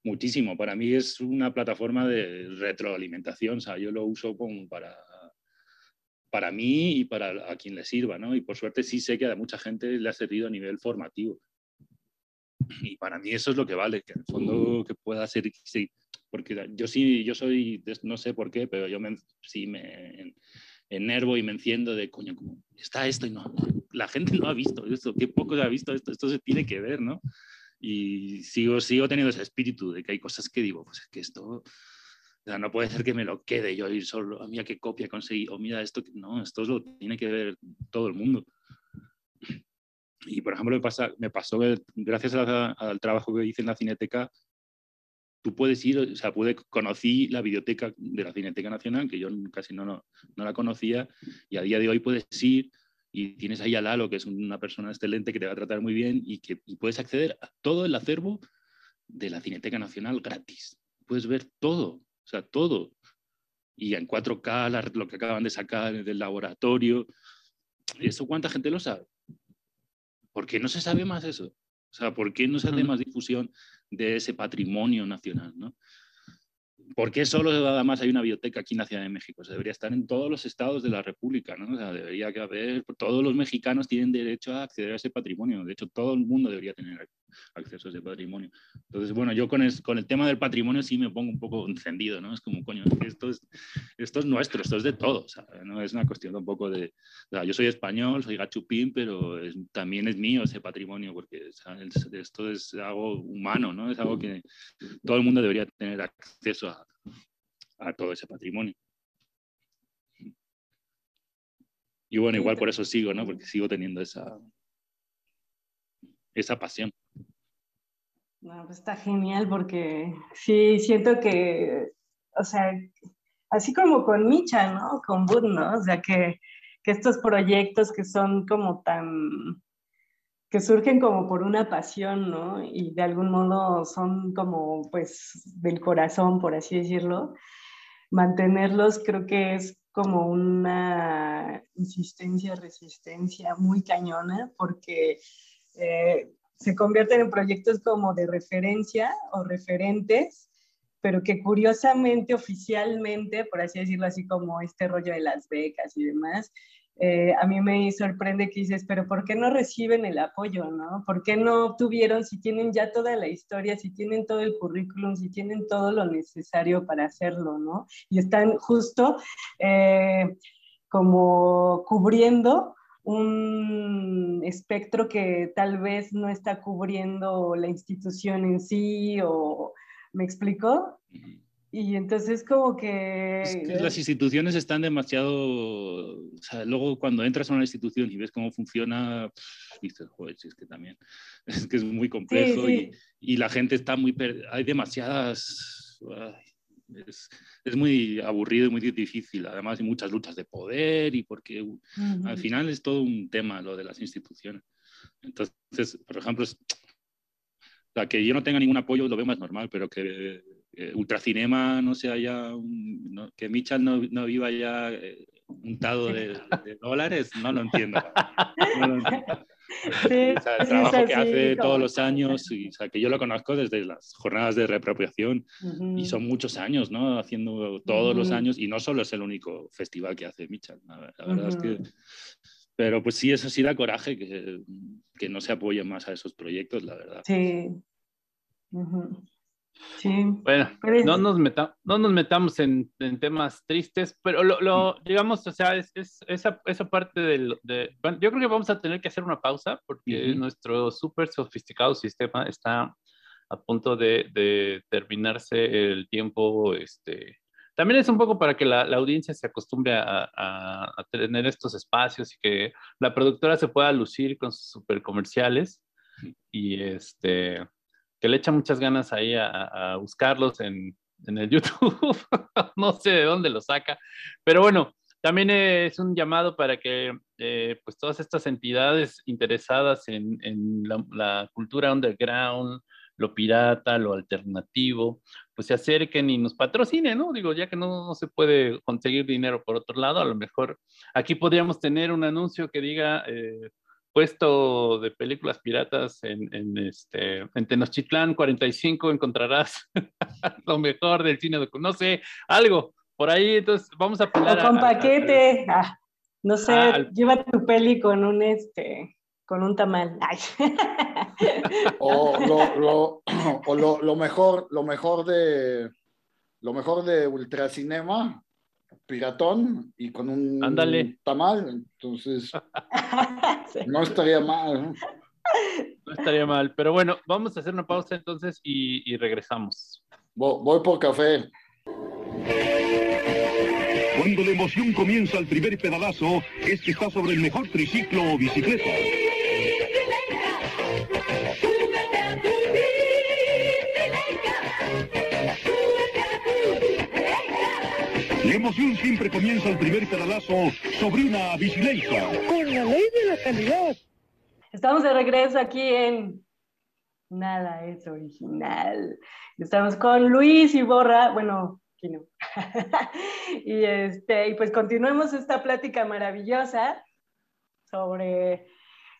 muchísimo. Para mí es una plataforma de retroalimentación. O sea, yo lo uso como para, para mí y para a quien le sirva, ¿no? Y por suerte sí sé que a mucha gente le ha servido a nivel formativo. Y para mí eso es lo que vale, que en el fondo que pueda ser, sí, porque yo sí, yo soy, no sé por qué, pero yo me, sí me enervo y me enciendo de, coño, como está esto y no, la gente no ha visto esto, qué poco ha visto esto, esto se tiene que ver, ¿no? Y sigo, sigo teniendo ese espíritu de que hay cosas que digo, pues es que esto, o sea, no puede ser que me lo quede yo ir solo, a mí a qué copia conseguí, o mira, esto, no, esto lo tiene que ver todo el mundo. Y, por ejemplo, me, pasa, me pasó gracias al trabajo que hice en la Cineteca, tú puedes ir, o sea, pude, conocí la biblioteca de la Cineteca Nacional, que yo casi no, no, no, la conocía, y a día de hoy puedes ir y tienes ahí a Lalo, que es una persona excelente que te va a tratar muy bien y que y puedes acceder a todo el acervo de la Cineteca Nacional gratis. Puedes ver todo, o sea, todo. y en 4K lo que acaban de sacar del laboratorio. ¿Eso cuánta gente lo sabe? ¿Por qué no se sabe más eso? O sea, ¿por qué no se hace más difusión de ese patrimonio nacional? ¿no? ¿Por qué solo además hay una biblioteca aquí en la Ciudad de México? Se debería estar en todos los estados de la República, ¿no? O sea, debería haber, todos los mexicanos tienen derecho a acceder a ese patrimonio. De hecho, todo el mundo debería tener acceso a ese patrimonio. Entonces, bueno, yo con el, con el tema del patrimonio sí me pongo un poco encendido, ¿no? Es como, coño, esto es, esto es nuestro, esto es de todos, ¿no? Es una cuestión un poco de, o sea, yo soy español, soy gachupín, pero también es mío ese patrimonio, porque esto es algo humano, ¿no? Es algo que todo el mundo debería tener acceso a, a todo ese patrimonio. Y bueno, igual por eso sigo, ¿no? Porque sigo teniendo esa, esa pasión. No, pues está genial porque sí, siento que, o sea, así como con Micha, ¿no? Con Bud, ¿no? O sea, que, que estos proyectos que son como tan, que surgen como por una pasión, ¿no? Y de algún modo son como, pues, del corazón, por así decirlo. Mantenerlos creo que es como una insistencia, resistencia muy cañona, porque eh, se convierten en proyectos como de referencia o referentes, pero que curiosamente, oficialmente, por así decirlo, así como este rollo de las becas y demás, eh, a mí me sorprende que dices, pero ¿por qué no reciben el apoyo, no? ¿Por qué no tuvieron, si tienen ya toda la historia, si tienen todo el currículum, si tienen todo lo necesario para hacerlo, no? Y están justo eh, como cubriendo un espectro que tal vez no está cubriendo la institución en sí o me explico y entonces como que... las instituciones están demasiado... O sea, luego cuando entras a una institución y ves cómo funciona, dices, joder, es que también, *laughs* es que es muy complejo Y, y, la gente está muy... Hay demasiadas es, es, muy aburrido y muy difícil. Además, hay muchas luchas de poder y porque al final es todo un tema lo de las instituciones. Entonces, por ejemplo, o que yo no tenga ningún apoyo lo veo más normal, pero que eh, Ultracinema no sea ya, que Michal no, no, viva ya eh, untado de, de, dólares, no lo entiendo. *laughs* No lo entiendo. Sí, el trabajo que hace todos los años, y, o sea, que yo lo conozco desde las jornadas de reapropiación y son muchos años, ¿no? Haciendo todos los años y no solo es el único festival que hace Michal, la, verdad es que... Pero pues sí, eso sí da coraje que, que no se apoyen más a esos proyectos, la verdad. Sí. Sí. Bueno, no nos, no nos metamos en, en, temas tristes, pero lo, lo digamos, o sea, es, es esa, esa, parte del... De, bueno, yo creo que vamos a tener que hacer una pausa porque nuestro súper sofisticado sistema está a punto de, de, terminarse el tiempo. Este, también es un poco para que la, la audiencia se acostumbre a, a, a, tener estos espacios y que la productora se pueda lucir con sus super comerciales. Y este que le echa muchas ganas ahí a, buscarlos en, en, el *laughs* YouTube. no sé de dónde lo saca, pero bueno, también es un llamado para que eh, pues todas estas entidades interesadas en, en la, cultura underground, lo pirata, lo alternativo, pues se acerquen y nos patrocinen, ¿no? Digo, ya que no, no, se puede conseguir dinero por otro lado, a lo mejor aquí podríamos tener un anuncio que diga, eh, puesto de películas piratas en, en, este, en Tenochtitlán 45 encontrarás *laughs* lo mejor del cine, no sé, algo por ahí, entonces vamos a apelar o con paquete, ah, no sé, ah, lleva tu peli con un este con un tamal. *laughs* o, lo, lo, *clears throat* o lo, lo, mejor, lo mejor de lo mejor de Ultracinema piratón y con un tamal, entonces *laughs* *laughs* no estaría mal. No estaría mal, pero bueno, vamos a hacer una pausa entonces y, y regresamos. Voy, voy por café. Cuando la emoción comienza al primer pedalazo, es que está sobre el mejor triciclo o bicicleta. La emoción siempre comienza el primer pedalazo sobre una bicicleta. Con la ley de la calidad. Estamos de regreso aquí en Nada es original. Estamos con Luis Iborra, bueno, aquí no. *laughs* y, este, y pues continuemos esta plática maravillosa sobre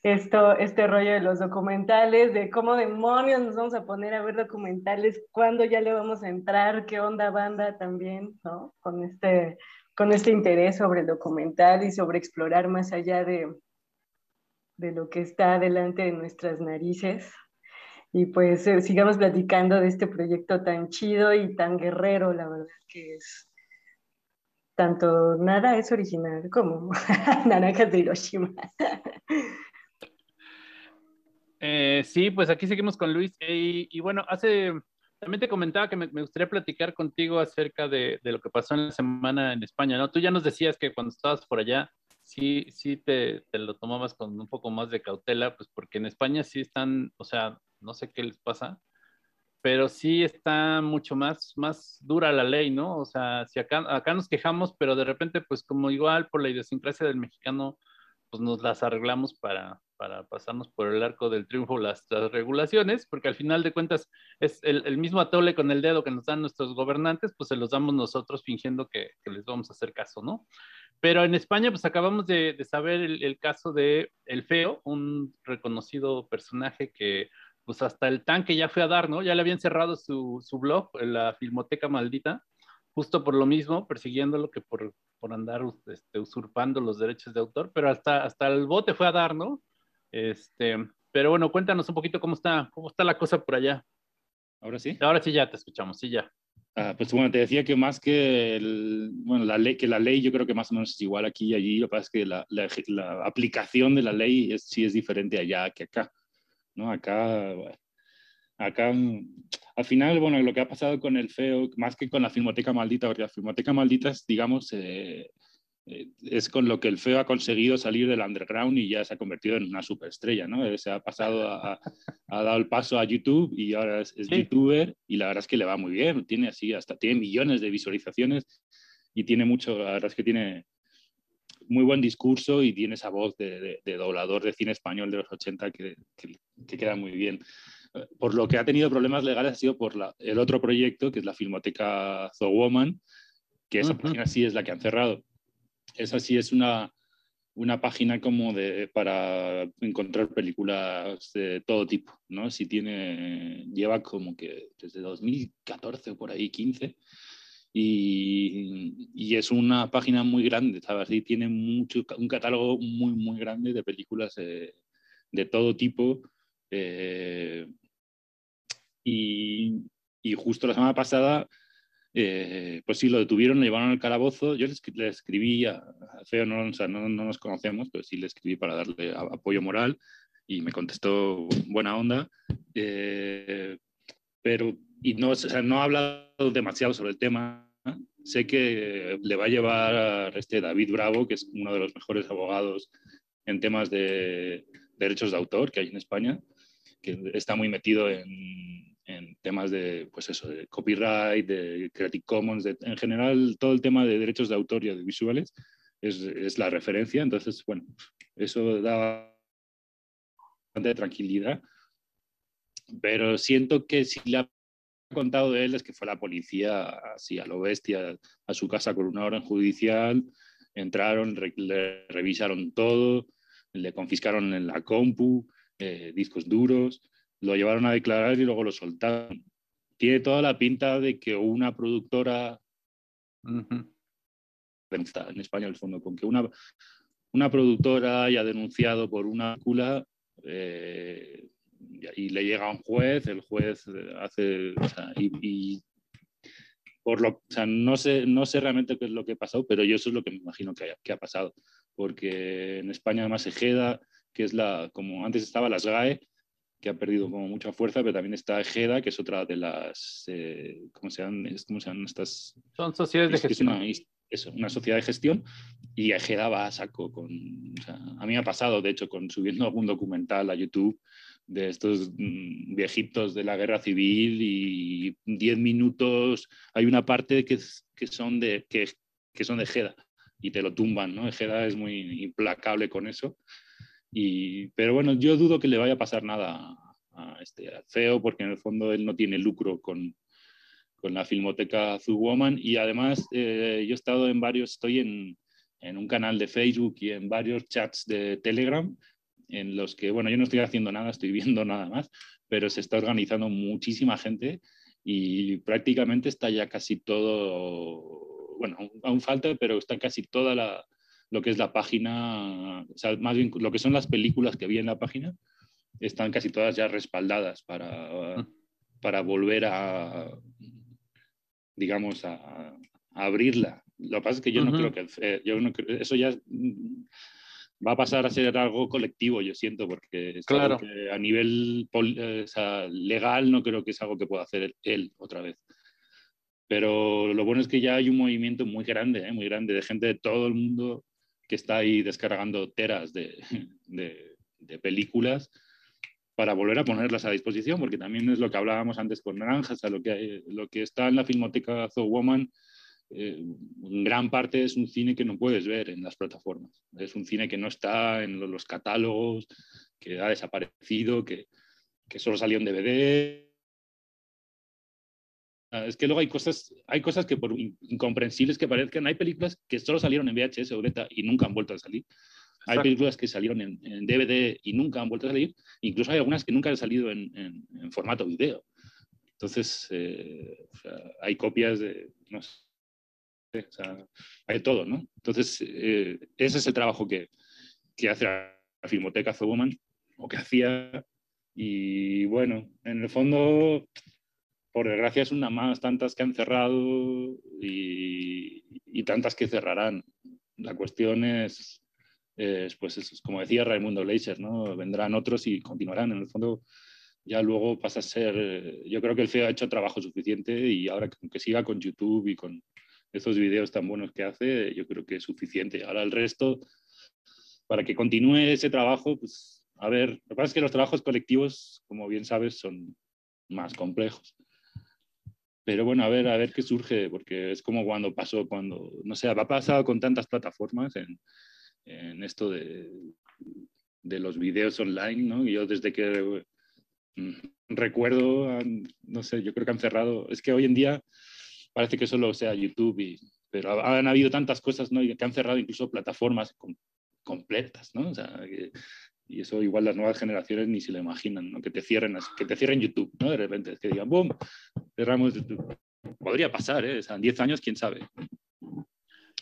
esto, este rollo de los documentales, de cómo demonios nos vamos a poner a ver documentales, cuándo ya le vamos a entrar, qué onda banda también, ¿no? Con este, con este interés sobre el documental y sobre explorar más allá de, de lo que está delante de nuestras narices. Y pues eh, sigamos platicando de este proyecto tan chido y tan guerrero, la verdad que es tanto nada es original como *laughs* Naranjas de Hiroshima. *laughs* Eh, sí, pues aquí seguimos con Luis. y, bueno, hace, también te comentaba que me, gustaría platicar contigo acerca de, lo que pasó en la semana en España, ¿no? Tú ya nos decías que cuando estabas por allá, sí, sí te, te, lo tomabas con un poco más de cautela, pues porque en España sí están, o sea, no sé qué les pasa, pero sí está mucho más, más dura la ley, ¿no? O sea, si acá, acá nos quejamos, pero de repente, pues como igual por la idiosincrasia del mexicano, pues nos las arreglamos para, para pasarnos por el arco del triunfo las, regulaciones, porque al final de cuentas es el, mismo atole con el dedo que nos dan nuestros gobernantes, pues se los damos nosotros fingiendo que, les vamos a hacer caso, ¿no? Pero en España, pues acabamos de, saber el, el, caso de El Feo, un reconocido personaje que pues hasta el tanque ya fue a dar, ¿no? Ya le habían cerrado su, su blog, la Filmoteca Maldita, justo por lo mismo, persiguiéndolo que por, por andar este, usurpando los derechos de autor, pero hasta, hasta el bote fue a dar, ¿no? Este, pero bueno, cuéntanos un poquito cómo está, cómo está la cosa por allá. Ahora sí. Ahora sí ya te escuchamos, sí ya. Ah, pues bueno, te decía que más que el, bueno, la ley, que la ley yo creo que más o menos es igual aquí y allí, lo que pasa es que la, la, la aplicación de la ley es, sí es diferente allá que acá. ¿no? Acá, acá, al final, bueno, lo que ha pasado con el feo, más que con la Filmoteca Maldita, porque la Filmoteca Maldita es, digamos, eh, es con lo que el feo ha conseguido salir del underground y ya se ha convertido en una superestrella, ¿no? Se ha pasado, a, ha dado el paso a YouTube y ahora es, youtuber y la verdad es que le va muy bien, tiene así, hasta tiene millones de visualizaciones y tiene mucho, la verdad es que tiene, muy buen discurso y tiene esa voz de, doblador de cine español de los 80 que, queda muy bien. Por lo que ha tenido problemas legales ha sido por el otro proyecto, que es la Filmoteca The Woman, que esa página sí es la que han cerrado. Esa sí es una, una página como de, para encontrar películas de todo tipo, ¿no? Si tiene, lleva como que desde 2014 o por ahí, 15, y, es una página muy grande, ¿sabes? Y tiene mucho, un catálogo muy, muy grande de películas de todo tipo. Eh, y, y, justo la semana pasada, eh, pues sí, lo detuvieron, lo llevaron al calabozo. Yo le, escribí a, Feo, no, o sea, no, no, nos conocemos, pero sí le escribí para darle apoyo moral y me contestó buena onda. Eh, pero y no, o sea, no ha hablado demasiado sobre el tema. Sé que le va a llevar a este David Bravo, que es uno de los mejores abogados en temas de derechos de autor que hay en España, que está muy metido en, en temas de, pues eso, de copyright, de Creative Commons, de, en general todo el tema de derechos de autor y audiovisuales es, es la referencia. Entonces, bueno, eso da bastante tranquilidad. Pero siento que si le ha contado de él es que fue la policía así a lo bestia a su casa con una orden judicial, entraron, le revisaron todo, le confiscaron en la compu, eh, discos duros, lo llevaron a declarar y luego lo soltaron. Tiene toda la pinta de que una productora en España el fondo, con que una, una productora haya denunciado por una cula eh, y le llega a un juez, el juez hace, y, por lo, o sea, no sé, no sé realmente qué es lo que pasó, pero yo eso es lo que me imagino que, que ha pasado, porque en España además Ejeda, que es la, como antes estaba las GAE, que ha perdido como mucha fuerza, pero también está Ejeda, que es otra de las, eh, ¿cómo, se llaman, ¿cómo se llaman estas? Son sociedades de gestión. Es una, una, sociedad de gestión y Ejeda va a saco con, o sea, a mí me ha pasado, de hecho, con subiendo algún documental a YouTube, de estos mm, viejitos de la guerra civil y 10 minutos, hay una parte que, que son de, que, que, son de Ejeda y te lo tumban, ¿no? Ejeda es muy implacable con eso. Y, pero bueno, yo dudo que le vaya a pasar nada a, este feo porque en el fondo él no tiene lucro con, con la Filmoteca Zoo Woman. Y además eh, yo he estado en varios, estoy en, en, un canal de Facebook y en varios chats de Telegram en los que, bueno, yo no estoy haciendo nada, estoy viendo nada más, pero se está organizando muchísima gente y prácticamente está ya casi todo, bueno, aún falta, pero está casi toda la, lo que es la página, o sea, más bien lo que son las películas que había en la página, están casi todas ya respaldadas para, para volver a, digamos, a, abrirla. Lo que pasa es que yo no creo que eh, yo no eso ya mm, va a pasar a ser algo colectivo, yo siento, porque claro. a nivel eh, legal no creo que es algo que pueda hacer él otra vez. Pero lo bueno es que ya hay un movimiento muy grande, ¿eh? muy grande, de gente de todo el mundo que está ahí descargando teras *laughs* de, de, películas para volver a ponerlas a disposición, porque también es lo que hablábamos antes con Naranjas, a lo que, lo que está en la Filmoteca Zoo Woman, eh, en gran parte es un cine que no puedes ver en las plataformas. Es un cine que no está en los catálogos, que ha desaparecido, que, que solo salió en DVD. Ah, es que luego hay cosas, hay cosas que por incomprensibles que parezcan, hay películas que solo salieron en VHS o beta y nunca han vuelto a salir. Hay películas que salieron en, DVD y nunca han vuelto a salir. Incluso hay algunas que nunca han salido en, en, formato video. Entonces, eh, hay copias de, no sé, o sea, hay todo, ¿no? Entonces, eh, ese es el trabajo que, que hace la Filmoteca Woman, o que hacía. Y bueno, en el fondo, por desgracia, es una más, tantas que han cerrado y, y tantas que cerrarán. La cuestión es pues es, como decía Raimundo Leiser, ¿no? vendrán otros y continuarán. En el fondo, ya luego pasa a ser, yo creo que el FEO ha hecho trabajo suficiente y ahora que siga con YouTube y con esos videos tan buenos que hace, yo creo que es suficiente. Ahora el resto, para que continúe ese trabajo, pues a ver, lo que pasa es que los trabajos colectivos, como bien sabes, son más complejos. Pero bueno, a ver, a ver qué surge, porque es como cuando pasó, cuando, no sé, ha pasado con tantas plataformas en, en esto de, de los videos online, ¿no? Yo desde que mm, recuerdo, no sé, yo creo que han cerrado, es que hoy en día parece que solo sea YouTube, y, pero han habido tantas cosas, ¿no? que han cerrado incluso plataformas completas, ¿no? O sea, y eso igual las nuevas generaciones ni se lo imaginan, ¿no? Que te cierren, que te cierren YouTube, ¿no? De repente, que digan, ¡boom! Cerramos YouTube. Podría pasar, ¿eh? O sea, en 10 años, quién sabe.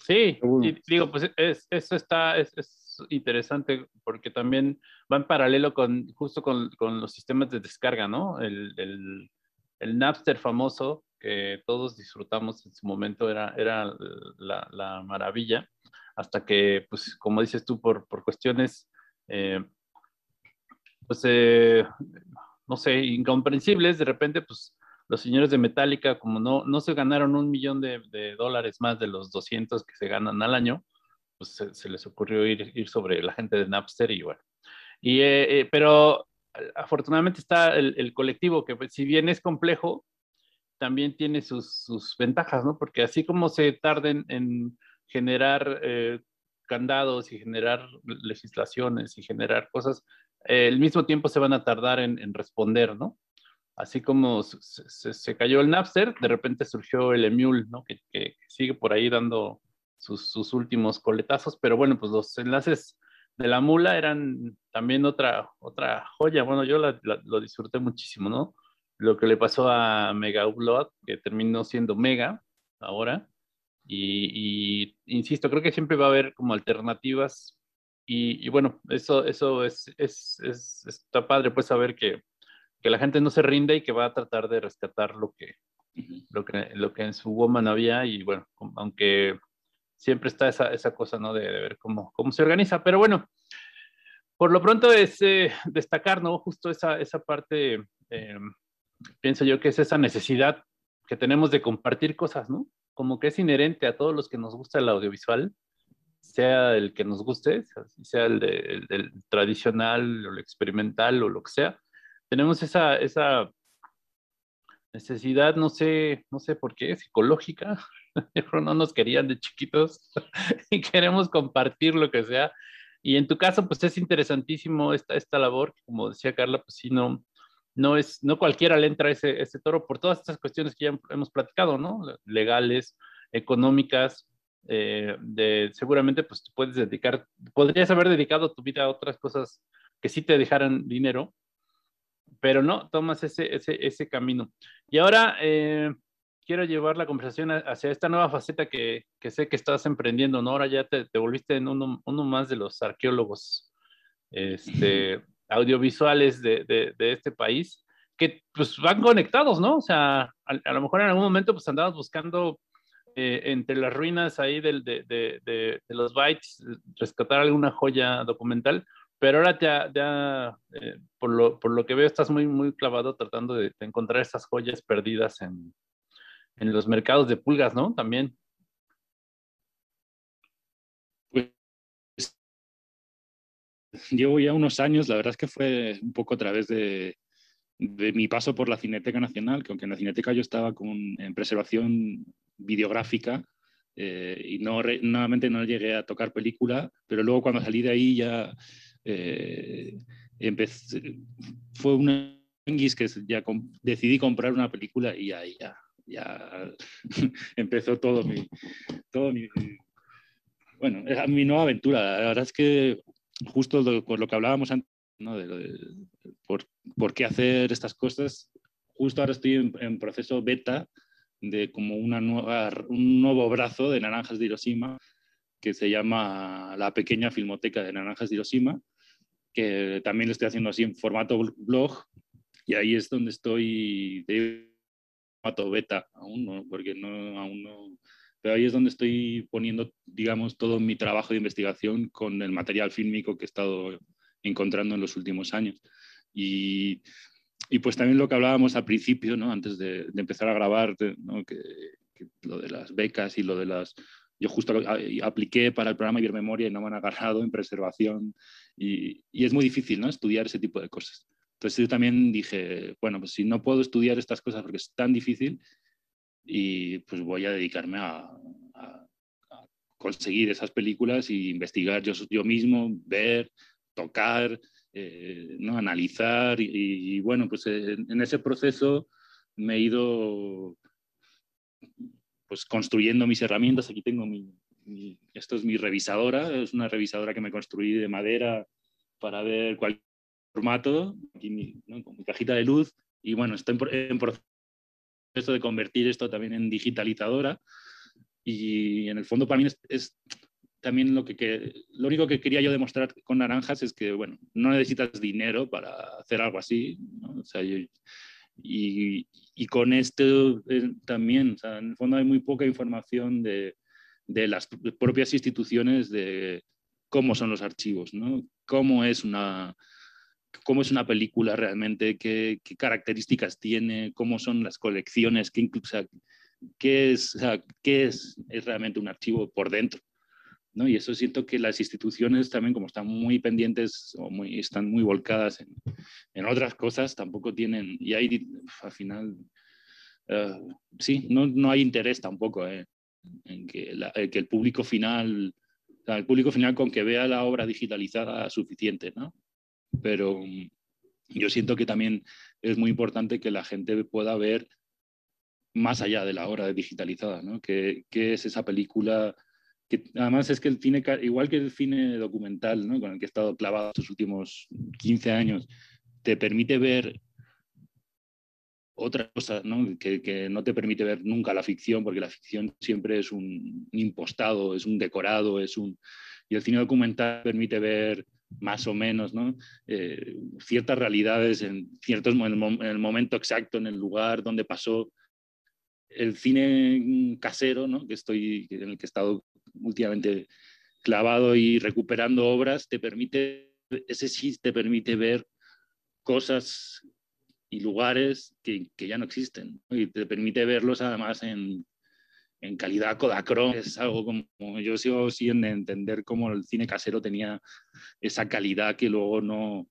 Sí, digo, pues es, eso está, es, es, interesante porque también va en paralelo con, justo con, con los sistemas de descarga, ¿no? El, el, el, Napster famoso que todos disfrutamos en su momento era, era la, la maravilla, hasta que, pues, como dices tú, por, por cuestiones, eh, pues, eh, no sé, incomprensibles, de repente, pues, los señores de Metallica, como no, no se ganaron un millón de, dólares más de los 200 que se ganan al año, pues se, les ocurrió ir, ir, sobre la gente de Napster y bueno. Y, eh, eh, pero afortunadamente está el, colectivo, que pues, si bien es complejo, también tiene sus, sus, ventajas, ¿no? Porque así como se tarden en generar candados y generar legislaciones y generar cosas, eh, al mismo tiempo se van a tardar en, en responder, ¿no? así como se, cayó el Napster, de repente surgió el Emule, ¿no? Que, sigue por ahí dando sus, últimos coletazos, pero bueno, pues los enlaces de la mula eran también otra, otra joya. Bueno, yo lo disfruté muchísimo, ¿no? Lo que le pasó a Mega Upload, que terminó siendo Mega ahora. Y, insisto, creo que siempre va a haber como alternativas. Y, bueno, eso, eso es, es, es, está padre, pues saber que, que la gente no se rinde y que va a tratar de rescatar lo que, lo que, lo que en su woman había y bueno, aunque siempre está esa, esa cosa, ¿no? De, ver cómo, cómo se organiza, pero bueno, por lo pronto es eh, destacar, ¿no? Justo esa, esa parte, eh, pienso yo que es esa necesidad que tenemos de compartir cosas, ¿no? Como que es inherente a todos los que nos gusta el audiovisual, sea el que nos guste, sea el, de, el, el tradicional o el experimental o lo que sea, tenemos esa, esa necesidad, no sé, no sé por qué, psicológica. *laughs* no nos querían de chiquitos *laughs* y queremos compartir lo que sea. Y en tu caso, pues es interesantísimo esta, esta labor, como decía Carla, pues sí, no, no es, no cualquiera le entra ese, ese toro por todas estas cuestiones que ya hemos platicado, ¿no? Legales, económicas, eh, de seguramente pues te puedes dedicar, podrías haber dedicado tu vida a otras cosas que sí te dejaran dinero, pero no, tomas ese, ese, ese camino. Y ahora eh, quiero llevar la conversación hacia esta nueva faceta que, que, sé que estás emprendiendo, ¿no? Ahora ya te, te volviste en uno, uno, más de los arqueólogos este, audiovisuales de, de, de, este país, que pues van conectados, ¿no? O sea, a, a, lo mejor en algún momento pues andabas buscando eh, entre las ruinas ahí de, los bytes, rescatar alguna joya documental, pero ahora ya, ya eh, por, lo, por, lo, que veo, estás muy, muy clavado tratando de, encontrar esas joyas perdidas en, en, los mercados de pulgas, ¿no? También. Pues llevo ya unos años, la verdad es que fue un poco a través de, de mi paso por la Cineteca Nacional, que aunque en la Cineteca yo estaba con, en preservación videográfica eh, y no, nuevamente no llegué a tocar película, pero luego cuando salí de ahí ya eh, empecé, fue una que ya decidí comprar una película y ahí ya, ya *laughs* empezó todo mi, todo mi, bueno, mi nueva aventura. La verdad es que justo por lo que hablábamos antes, ¿no? de, por, por, qué hacer estas cosas, justo ahora estoy en, proceso beta de como una nueva, un nuevo brazo de Naranjas de Hiroshima que se llama La Pequeña Filmoteca de Naranjas de Hiroshima, que también lo estoy haciendo así en formato blog y ahí es donde estoy de formato beta aún, ¿no? porque no, aún no, pero ahí es donde estoy poniendo, digamos, todo mi trabajo de investigación con el material fílmico que he estado encontrando en los últimos años. Y y pues también lo que hablábamos al principio, ¿no? antes de, de empezar a grabar, ¿no? que, que, lo de las becas y lo de las... Yo justo apliqué para el programa Ibermemoria y no me han agarrado en preservación y, y, es muy difícil ¿no? estudiar ese tipo de cosas. Entonces yo también dije, bueno, pues si no puedo estudiar estas cosas porque es tan difícil, y pues voy a dedicarme a, a, a conseguir esas películas y investigar yo, yo mismo, ver, tocar, eh, ¿no? analizar y, bueno, pues en, en, ese proceso me he ido pues construyendo mis herramientas. Aquí tengo mi, esto es mi revisadora, es una revisadora que me construí de madera para ver cualquier formato, aquí mi, con mi cajita de luz y bueno, estoy en, proceso de convertir esto también en digitalizadora y en el fondo para mí es también lo que, lo único que quería yo demostrar con naranjas es que, bueno, no necesitas dinero para hacer algo así, o sea, y, y, con esto eh, también, o sea, en el fondo hay muy poca información de, de, las propias instituciones de cómo son los archivos, ¿no? Cómo es una, cómo es una película realmente, qué, qué características tiene, cómo son las colecciones, qué, qué, es, qué es, es realmente un archivo por dentro. ¿No? Y eso siento que las instituciones también, como están muy pendientes o muy, están muy volcadas en, en otras cosas, tampoco tienen, y ahí al final, uh, sí, no, no, hay interés tampoco eh, en que, la, que, el público final, o sea, el público final con que vea la obra digitalizada suficiente, ¿no? Pero yo siento que también es muy importante que la gente pueda ver más allá de la obra digitalizada, ¿no? ¿Qué, qué es esa película? Que además es que el cine, igual que el cine documental, ¿no? con el que he estado clavado estos últimos 15 años, te permite ver otra cosa, ¿no? Que, que, no te permite ver nunca la ficción, porque la ficción siempre es un impostado, es un decorado, es un... Y el cine documental permite ver más o menos, ¿no? Eh, ciertas realidades en, ciertos, en el, en el momento exacto, en el lugar donde pasó, el cine casero, ¿no? que estoy, en el que he estado últimamente clavado y recuperando obras, te permite, ese sí te permite ver cosas y lugares que, que ya no existen. ¿no? Y te permite verlos además en, en calidad Kodachrome. Es algo como, yo sigo sin entender cómo el cine casero tenía esa calidad que luego no,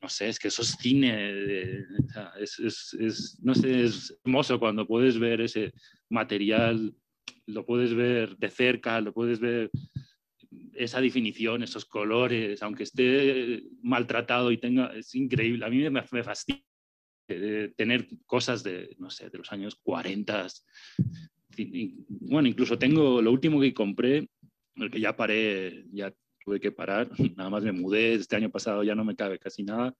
no sé, es que eso es cine, sea, es, es, es, no sé, es hermoso cuando puedes ver ese material, lo puedes ver de cerca, lo puedes ver esa definición, esos colores, aunque esté maltratado y tenga, es increíble. A mí me, me fascina eh, tener cosas de, no sé, de los años 40. bueno, incluso tengo lo último que compré, el que ya paré, ya tuve que parar, *laughs* nada más me mudé, este año pasado ya no me cabe casi nada,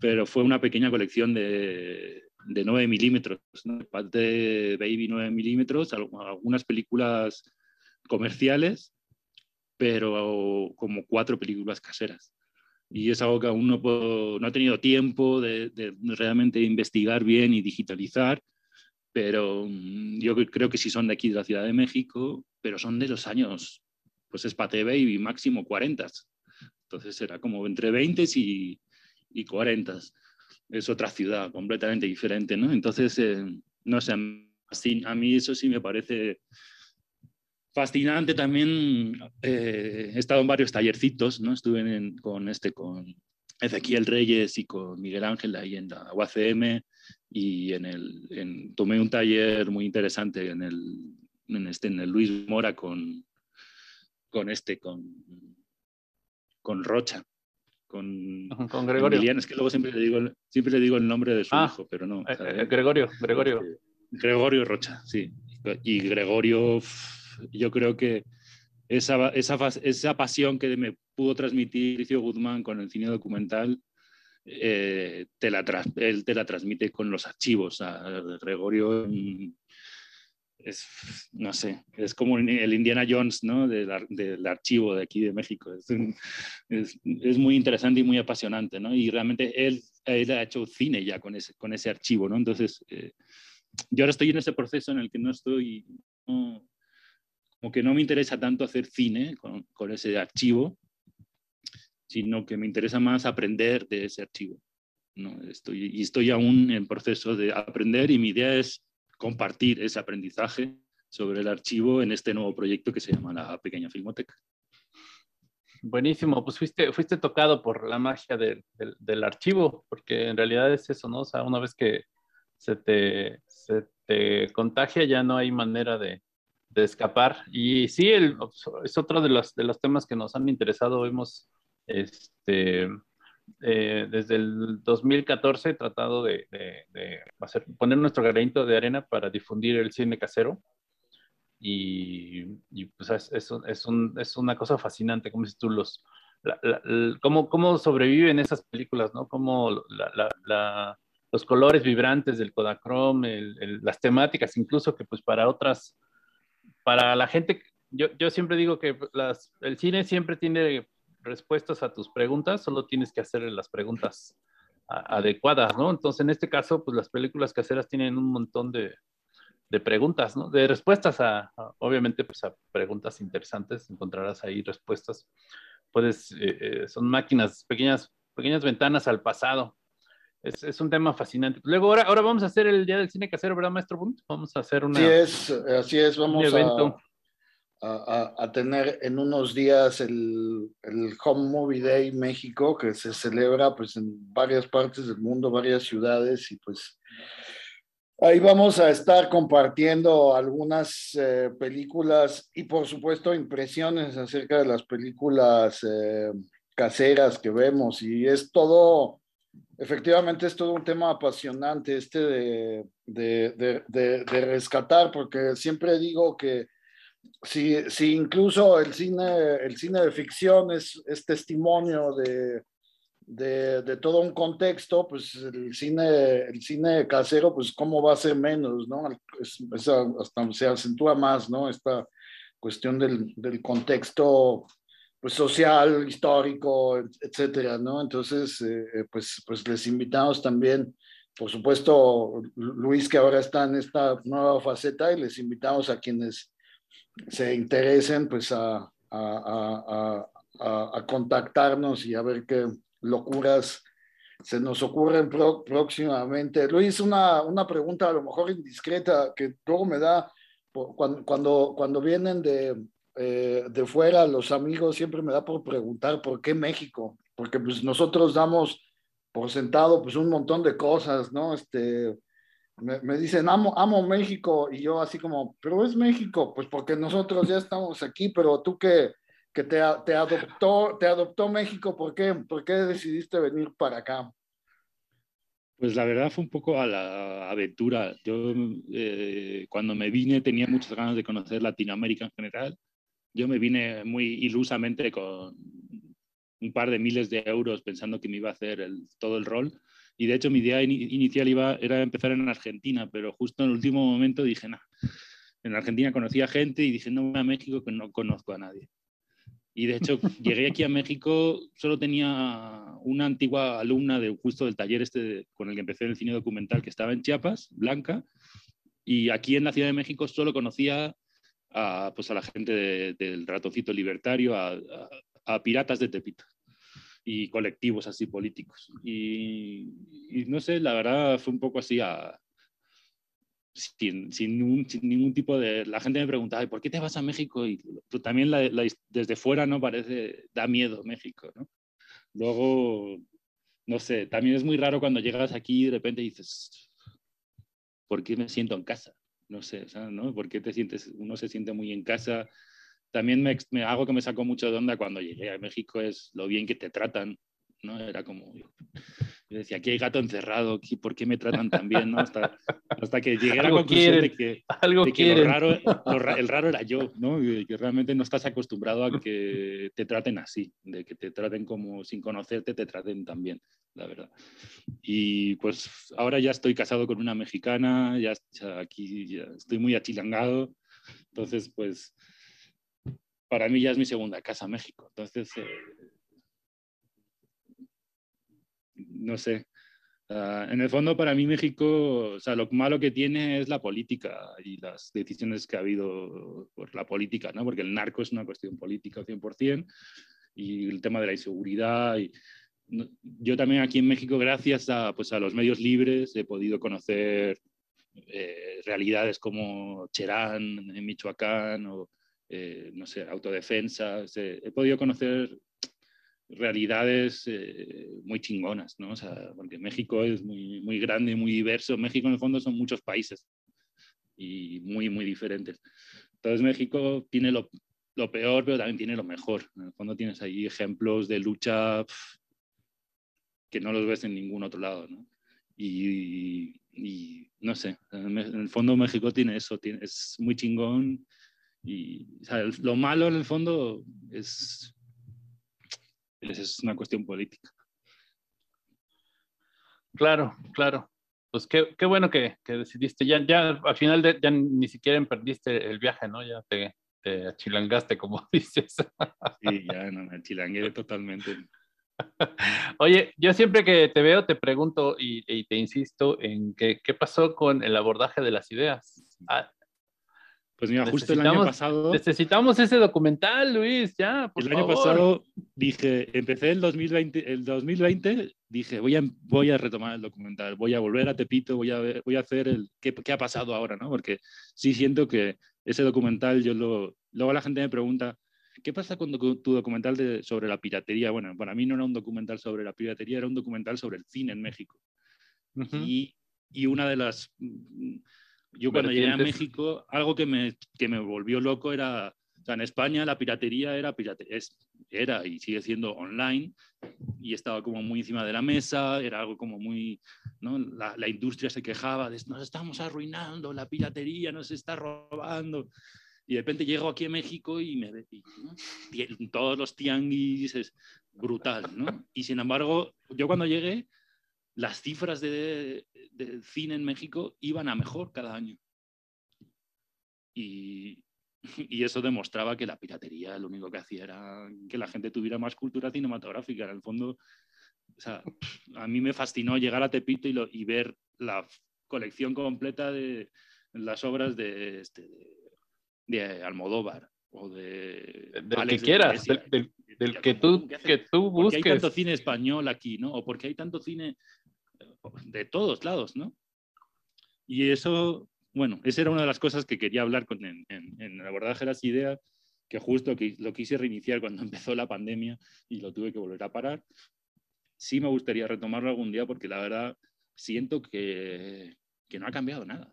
pero fue una pequeña colección de, de 9 milímetros, ¿no? de Baby 9 milímetros, algunas películas comerciales, pero como cuatro películas caseras. Y es algo que aún no, no he tenido tiempo de, de, realmente investigar bien y digitalizar, pero mm, yo creo que sí son de aquí, de la Ciudad de México, pero son de los años, pues es Pate Baby, máximo 40. Entonces era como entre 20 y, y 40. Es otra ciudad completamente diferente, ¿no? Entonces, eh, no sé, a mí eso sí me parece fascinante también. Eh, he estado en varios tallercitos, ¿no? Estuve con, este, con Ezequiel Reyes y con Miguel Ángel ahí en la UACM y en el, tomé un taller muy interesante en el, en este, en el Luis Mora con, con este, con, con Rocha. Con, con Gregorio. es que luego siempre le digo, siempre le digo el nombre de su ah, hijo, pero no. Eh, eh, Gregorio, Gregorio. Gregorio Rocha, sí. Y Gregorio yo creo que esa, esa, esa pasión que me pudo transmitir Licio Guzmán con el cine documental, eh, te la él te la transmite con los archivos. Gregorio mm, es, no sé, es como el Indiana Jones ¿no? del, del archivo de aquí de México. Es, muy interesante y muy apasionante, ¿no? Y realmente él, él ha hecho cine ya con ese, con ese archivo, ¿no? Entonces, eh, yo ahora estoy en ese proceso en el que no estoy, como que no me interesa tanto hacer cine con, con ese archivo, sino que me interesa más aprender de ese archivo. ¿no? Estoy, y estoy aún en proceso de aprender y mi idea es compartir ese aprendizaje sobre el archivo en este nuevo proyecto que se llama la Pequeña Filmoteca. Buenísimo, pues fuiste, fuiste tocado por la magia del, del, archivo, porque en realidad es eso, ¿no? O sea, una vez que se te, se te contagia ya no hay manera de, de escapar. Y sí, el, es otro de los, de los temas que nos han interesado. Hemos, este, eh, desde el 2014 tratado de, de, hacer, poner nuestro granito de arena para difundir el cine casero. Y, y pues es, es, es, un, es, una cosa fascinante, como dices tú, los, cómo, cómo, sobreviven esas películas, ¿no? Cómo la, los colores vibrantes del Kodachrome, las temáticas, incluso que pues para otras para la gente, yo, yo siempre digo que las, el cine siempre tiene respuestas a tus preguntas, solo tienes que hacer las preguntas adecuadas, ¿no? Entonces, en este caso, pues las películas caseras tienen un montón de, de preguntas, ¿no? De respuestas a, obviamente, pues a preguntas interesantes, encontrarás ahí respuestas. Puedes, eh, eh, son máquinas, pequeñas, pequeñas ventanas al pasado. Es, es, un tema fascinante. Luego, ahora, ahora vamos a hacer el Día del Cine Casero, ¿verdad, maestro Bunt? Vamos a hacer una, así es, así es, vamos a, a, a, tener en unos días el, el, Home Movie Day México, que se celebra pues en varias partes del mundo, varias ciudades, y pues ahí vamos a estar compartiendo algunas eh, películas y por supuesto impresiones acerca de las películas eh, caseras que vemos, y es todo Efectivamente, es todo un tema apasionante este de, de, de, de rescatar, porque siempre digo que si, si, incluso el cine, el cine de ficción es, es testimonio de, de, todo un contexto, pues el cine, el cine casero, pues cómo va a ser menos, ¿no? Es, hasta se acentúa más, ¿no? Esta cuestión del, del contexto pues, social, histórico, etcétera, ¿no? Entonces, eh, eh, pues, pues les invitamos también, por supuesto, Luis, que ahora está en esta nueva faceta, y les invitamos a quienes se interesen, pues, a, a, a, a contactarnos y a ver qué locuras se nos ocurren próximamente. Luis, una, una pregunta a lo mejor indiscreta que luego me da cuando, cuando, cuando vienen de, eh, de fuera, los amigos, siempre me da por preguntar por qué México, porque pues nosotros damos por sentado pues un montón de cosas, ¿no? Este, me, dicen, amo, amo México, y yo así como, pero es México, pues porque nosotros ya estamos aquí, pero tú qué, que te, te, adoptó, te adoptó México. ¿Por qué? ¿Por qué decidiste venir para acá? Pues la verdad fue un poco a la aventura. Yo eh, cuando me vine tenía muchas ganas de conocer Latinoamérica en general. Yo me vine muy ilusamente con un par de miles de euros pensando que me iba a hacer el, todo el rol. Y de hecho mi idea inicial iba, era empezar en Argentina, pero justo en el último momento dije, no, en Argentina conocía gente y dije, no voy a México que no conozco a nadie. Y de hecho, *laughs* llegué aquí a México, solo tenía una antigua alumna de justo del taller este con el que empecé el cine documental que estaba en Chiapas, Blanca, y aquí en la Ciudad de México solo conocía a, pues a la gente del ratoncito libertario, a, piratas de Tepito y colectivos así políticos. Y, y, no sé, la verdad fue un poco así a, sin, sin, ningún tipo de... La gente me preguntaba, ¿por qué te vas a México? Y tú también desde fuera no parece, da miedo México, ¿no? Luego, no sé, también es muy raro cuando llegas aquí y de repente dices, ¿por qué me siento en casa? No sé, ¿no? ¿Por qué te sientes, uno se siente muy en casa? También me, me, algo que me sacó mucho de onda cuando llegué a México es lo bien que te tratan, ¿no? Era como, yo decía, aquí hay gato encerrado, ¿por qué me tratan tan bien? ¿no? Hasta, hasta que llegué a la conclusión de que, algo de que lo raro, el raro era yo, ¿no? que realmente no estás acostumbrado a que te traten así, de que te traten como sin conocerte, te traten también, la verdad. Y pues ahora ya estoy casado con una mexicana, ya, aquí ya estoy muy achilangado, entonces pues para mí ya es mi segunda casa México, entonces... Eh, no sé. Ah, en el fondo, para mí México, o sea, lo malo que tiene es la política y las decisiones que ha habido por la política, ¿no? Porque el narco es una cuestión política 100% y el tema de la inseguridad. Y, yo también aquí en México, gracias a, pues, a los medios libres, he podido conocer eh, realidades como Cherán en Michoacán o, eh, no sé, autodefensa. he podido conocer realidades eh, muy chingonas, ¿no? O sea, porque México es muy, muy grande, muy diverso. México en el fondo son muchos países y muy, muy diferentes. Entonces México tiene lo, lo peor, pero también tiene lo mejor. En el fondo tienes ahí ejemplos de lucha que no los ves en ningún otro lado, ¿no? Y, no sé, en el fondo México tiene eso, es muy chingón y o sea, lo malo en el fondo es es una cuestión política. Claro, claro. Pues qué, qué bueno que, que, decidiste. Ya, ya al final de, ya ni siquiera perdiste el viaje, ¿no? Ya te, te achilangaste, como *laughs* dices. Sí, ya no, me achilangué totalmente. *laughs* Oye, yo siempre que te veo te pregunto y, y te insisto en que, qué pasó con el abordaje de las ideas. Pues mira, justo el año pasado. Necesitamos ese documental, Luis, ya. el año pasado dije, empecé el 2020, el 2020 dije, voy a, voy a retomar el documental, voy a volver a Tepito, voy a, ver, voy a hacer el qué, qué, ha pasado ahora, ¿no? Porque sí siento que ese documental, yo lo. Luego la gente me pregunta, ¿qué pasa con tu documental de, sobre la piratería? Bueno, para mí no era un documental sobre la piratería, era un documental sobre el cine en México. y, y una de las yo cuando llegué a México, algo que me, que me volvió loco era, o sea, en España la piratería era, pirate, es, era y sigue siendo online y estaba como muy encima de la mesa, era algo como muy, ¿no? la, la industria se quejaba de, nos estamos arruinando, la piratería nos está robando. Y de repente llego aquí a México y me ve, todos los tianguis es brutal, ¿no? Y sin embargo, yo cuando llegué, las cifras de, cine en México iban a mejor cada año. Y, eso demostraba que la piratería lo único que hacía era que la gente tuviera más cultura cinematográfica. En el fondo, a mí me fascinó llegar a Tepito y, y ver la colección completa de las obras de, este, de, Almodóvar o de... Del que quieras, del, que, tú, que tú busques. Porque hay tanto cine español aquí, ¿no? O porque hay tanto cine de todos lados, ¿no? Y eso, bueno, esa era una de las cosas que quería hablar con, en, el abordaje de las ideas, que justo que lo quise reiniciar cuando *laughs* empezó la pandemia y lo tuve que volver a parar. Sí me gustaría retomarlo algún día porque la verdad siento que, que no ha cambiado nada.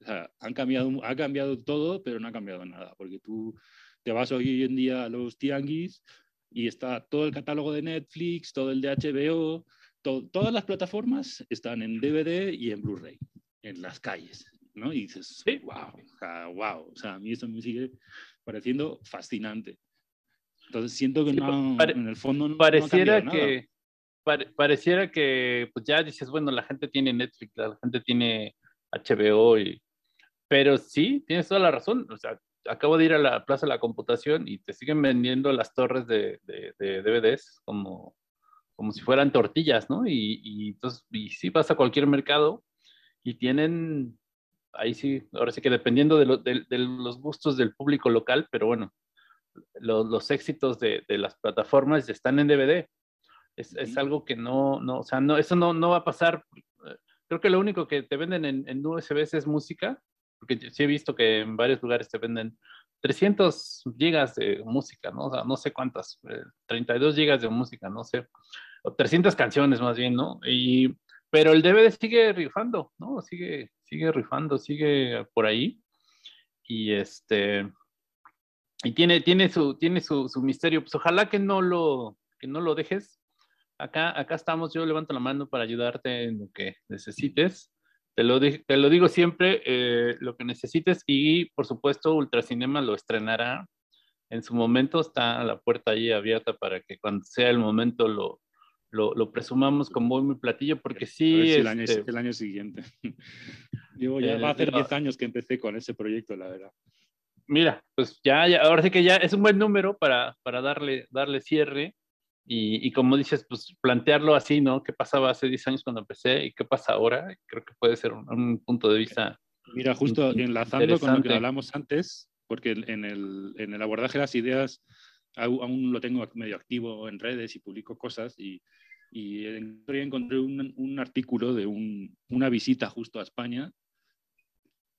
O sea, han cambiado, ha cambiado todo, pero no ha cambiado nada, porque tú te vas hoy en día a los tianguis y está todo el catálogo de Netflix, todo el de HBO, todas las plataformas están en DVD y en Blu-ray, en las calles, ¿no? Y dices, sí. wow, wow, o sea, a mí eso me sigue pareciendo fascinante. Entonces siento que no, en el fondo no pareciera que pareciera que pues ya dices, bueno, la gente tiene Netflix, la gente tiene HBO y pero sí, tienes toda la razón, o sea, acabo de ir a la Plaza de la Computación y te siguen vendiendo las torres de, de, DVDs como, como si fueran tortillas, ¿no? Y, y entonces, y sí vas a cualquier mercado y tienen, ahí sí, ahora sí que dependiendo de, de los gustos del público local, pero bueno, los, los éxitos de, las plataformas están en DVD. Es, es, algo que no, no, o sea, no, eso no, no va a pasar. Creo que lo único que te venden en, en USBs es música porque sí he visto que en varios lugares te venden 300 gigas de música, ¿no? O sea, no sé cuántas, 32 eh, gigas de música, no sé, o 300 canciones más bien, ¿no? Y, pero el DVD sigue rifando, ¿no? Sigue, sigue rifando, sigue por ahí. Y este, y tiene, tiene, su, tiene su, su misterio. Pues ojalá que no lo, que no lo dejes. Acá, acá estamos, yo levanto la mano para ayudarte en lo que necesites. Te lo, te lo digo siempre, eh, lo que necesites y por supuesto Ultracinema lo estrenará en su momento, está la puerta ahí abierta para que cuando sea el momento lo, lo, lo presumamos con muy, muy platillo, porque sí... el, año, este el, año, siguiente. *laughs* Digo, ya va a hacer 10 años que empecé con ese proyecto, la verdad. Mira, pues ya, ya, ahora sí que ya es un buen número para, para darle, darle cierre. Y, como dices, pues plantearlo así, ¿no? ¿Qué pasaba hace 10 años cuando empecé y qué pasa ahora? Creo que puede ser un, punto de vista. Mira, justo enlazando con lo que hablamos antes, porque en el, en el abordaje de las ideas aún lo tengo medio activo en redes y publico cosas y, y encontré un, un artículo de un, una visita justo a España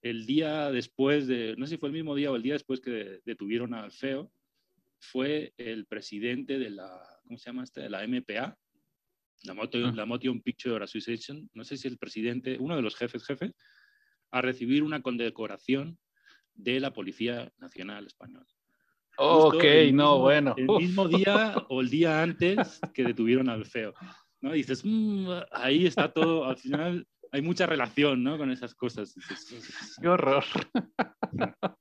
el día después de, no sé si fue el mismo día o el día después que detuvieron al feo, fue el presidente de la, ¿cómo se llama este? De la MPA, la, Motion, la Motion Picture Association, no sé si el presidente, uno de los jefes jefes, a recibir una condecoración de la Policía Nacional Española. ok, no, bueno. El mismo *laughs* día o el día antes que detuvieron al feo. ¿no? dices, mm, ahí está todo, al final hay mucha relación, ¿no? Con esas cosas. Qué horror. *laughs*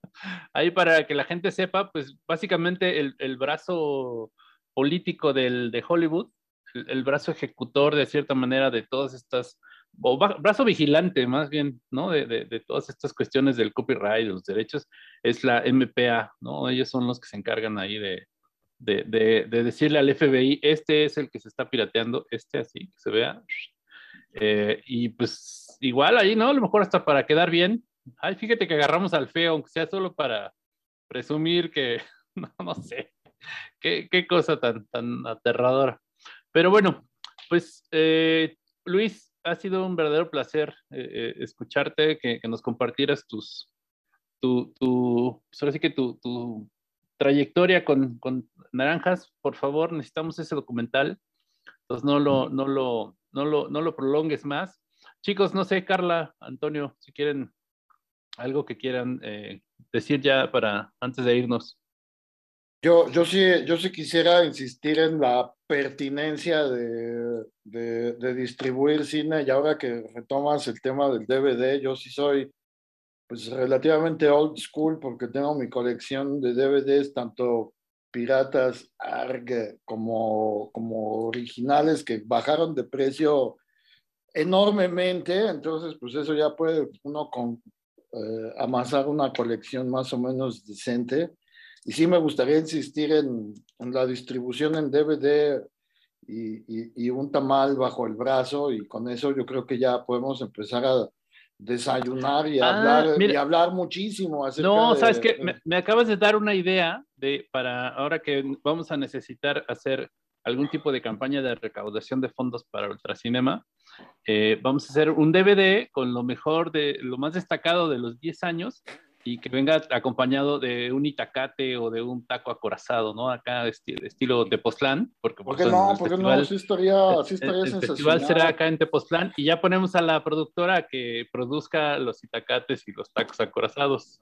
Ahí para que la gente sepa, pues básicamente el, el brazo político del, de Hollywood, el, brazo ejecutor de cierta manera de todas estas, o brazo vigilante más bien, ¿no? De, de, de, todas estas cuestiones del copyright, de los derechos, es la MPA, ¿no? Ellos son los que se encargan ahí de, de, decirle al FBI, este es el que se está pirateando, este así, que se vea. Eh, y pues igual ahí, ¿no? A lo mejor hasta para quedar bien. Ay, fíjate que agarramos al feo, aunque sea solo para presumir que, *laughs* no, no sé, *laughs* qué, cosa tan, tan aterradora. Pero bueno, pues eh, Luis, ha sido un verdadero placer eh, escucharte, que, nos compartieras tus, tu, tu, pues que tu, tu trayectoria con, con, Naranjas. Por favor, necesitamos ese documental. Entonces no lo, no lo, no lo, no lo prolongues más. Chicos, no sé, Carla, Antonio, si quieren algo que quieran eh, decir ya para antes de irnos. Yo, yo, sí, yo sí quisiera insistir en la pertinencia de, de, distribuir cine y ahora que retomas el tema del DVD, yo sí soy pues relativamente old school porque tengo mi colección de DVDs, tanto piratas ARG como, como originales que bajaron de precio enormemente, entonces pues eso ya puede uno con, eh, amasar una colección más o menos decente. Y sí me gustaría insistir en, en la distribución en DVD y, y, y, un tamal bajo el brazo y con eso yo creo que ya podemos empezar a desayunar y, ah, hablar, y hablar muchísimo. No, sabes que me, me, acabas de dar una idea de para ahora que vamos a necesitar hacer algún tipo de campaña de recaudación de fondos para Ultracinema. Eh, vamos a hacer un DVD con lo mejor de lo más destacado de los 10 años y que venga acompañado de un itacate o de un taco acorazado, ¿no? Acá estilo, estilo Tepoztlán. Porque, ¿Por qué no? ¿Por qué no? Sí estaría, sí estaría el, el festival será acá en Tepoztlán y ya ponemos a la productora que produzca los itacates y los tacos acorazados.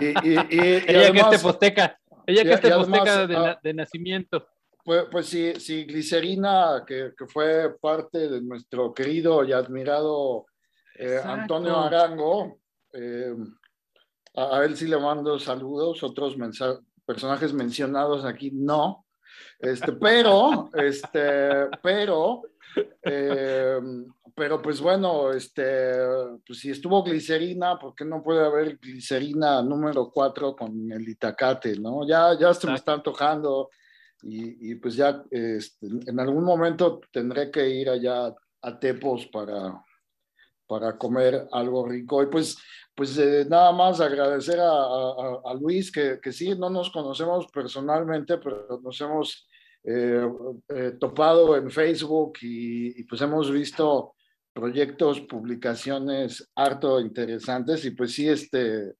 Y, y, y, *laughs* Ella que es teposteca. Ella que está azteca de, ah, de, nacimiento. Pues, pues sí, sí, Glicerina, que, que, fue parte de nuestro querido y admirado eh, Antonio Arango. Eh, a, él sí le mando saludos, otros personajes mencionados aquí no. Este, pero, *laughs* este, pero, eh, pero pues bueno, este, pues si estuvo glicerina, ¿por qué no puede haber glicerina número 4 con el itacate, no? Ya, ya se me está antojando y, y pues ya este, en algún momento tendré que ir allá a Tepos para, para comer algo rico. Y pues, pues eh, nada más agradecer a, a, Luis, que, que, sí, no nos conocemos personalmente, pero nos hemos eh, eh, topado en Facebook y, y, pues hemos visto proyectos, publicaciones harto interesantes y pues sí, este,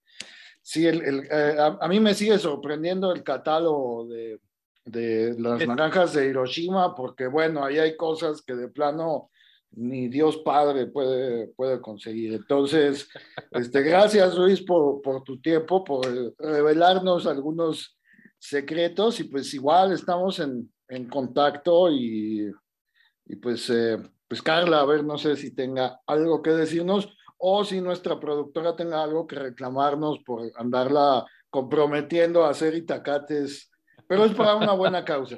sí, el, el, a, a, mí me sigue sorprendiendo el catálogo de, de las naranjas de Hiroshima, porque bueno, ahí hay cosas que de plano ni Dios Padre puede, puede conseguir. Entonces, este, gracias Luis por, por tu tiempo, por revelarnos algunos secretos y pues igual estamos en, en contacto y, y pues, eh, pues Carla, a ver, no sé si tenga algo que decirnos o si nuestra productora tenga algo que reclamarnos por andarla comprometiendo a hacer itacates, pero es para una buena causa.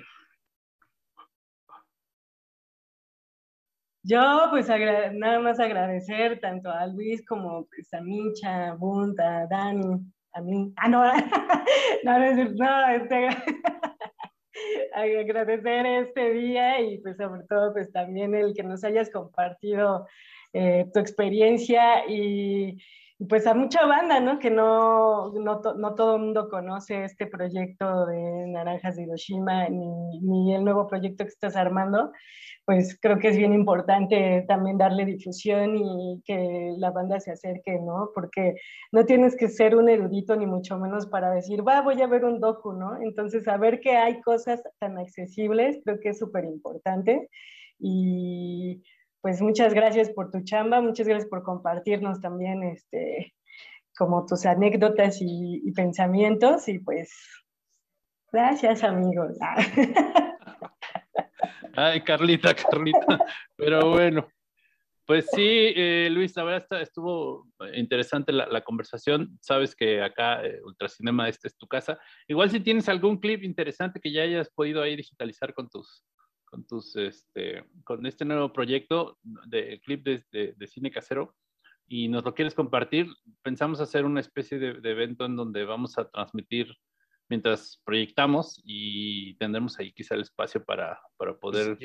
Yo, pues, nada más agradecer tanto a Luis como pues, a Mincha, a Bunta, a Dani, a mí. Ah, no, *laughs* no, no, no este, *laughs* agradecer este día y, pues, sobre todo, pues, también el que nos hayas compartido eh, tu experiencia y, pues a mucha banda, ¿no? Que no, no, todo el mundo conoce este proyecto de Naranjas de Hiroshima ni, ni el nuevo proyecto que estás armando pues creo que es bien importante también darle difusión y que la banda se acerque, ¿no? Porque no tienes que ser un erudito ni mucho menos para decir, va, voy a ver un docu, ¿no? Entonces, saber que hay cosas tan accesibles creo que es súper importante. Y pues muchas gracias por tu chamba, muchas gracias por compartirnos también este, como tus anécdotas y, pensamientos y pues gracias amigos. *laughs* Ay, Carlita, Carlita. Pero bueno, pues sí, eh, Luis, la verdad estuvo interesante la, conversación. Sabes que acá eh, Ultracinema este es tu casa. Igual si tienes algún clip interesante que ya hayas podido ahí digitalizar con tus, con tus, este, con este nuevo proyecto de clip de, de, cine casero y nos lo quieres compartir, pensamos hacer una especie de, de evento en donde vamos a transmitir mientras proyectamos y tendremos ahí quizá el espacio para, para poder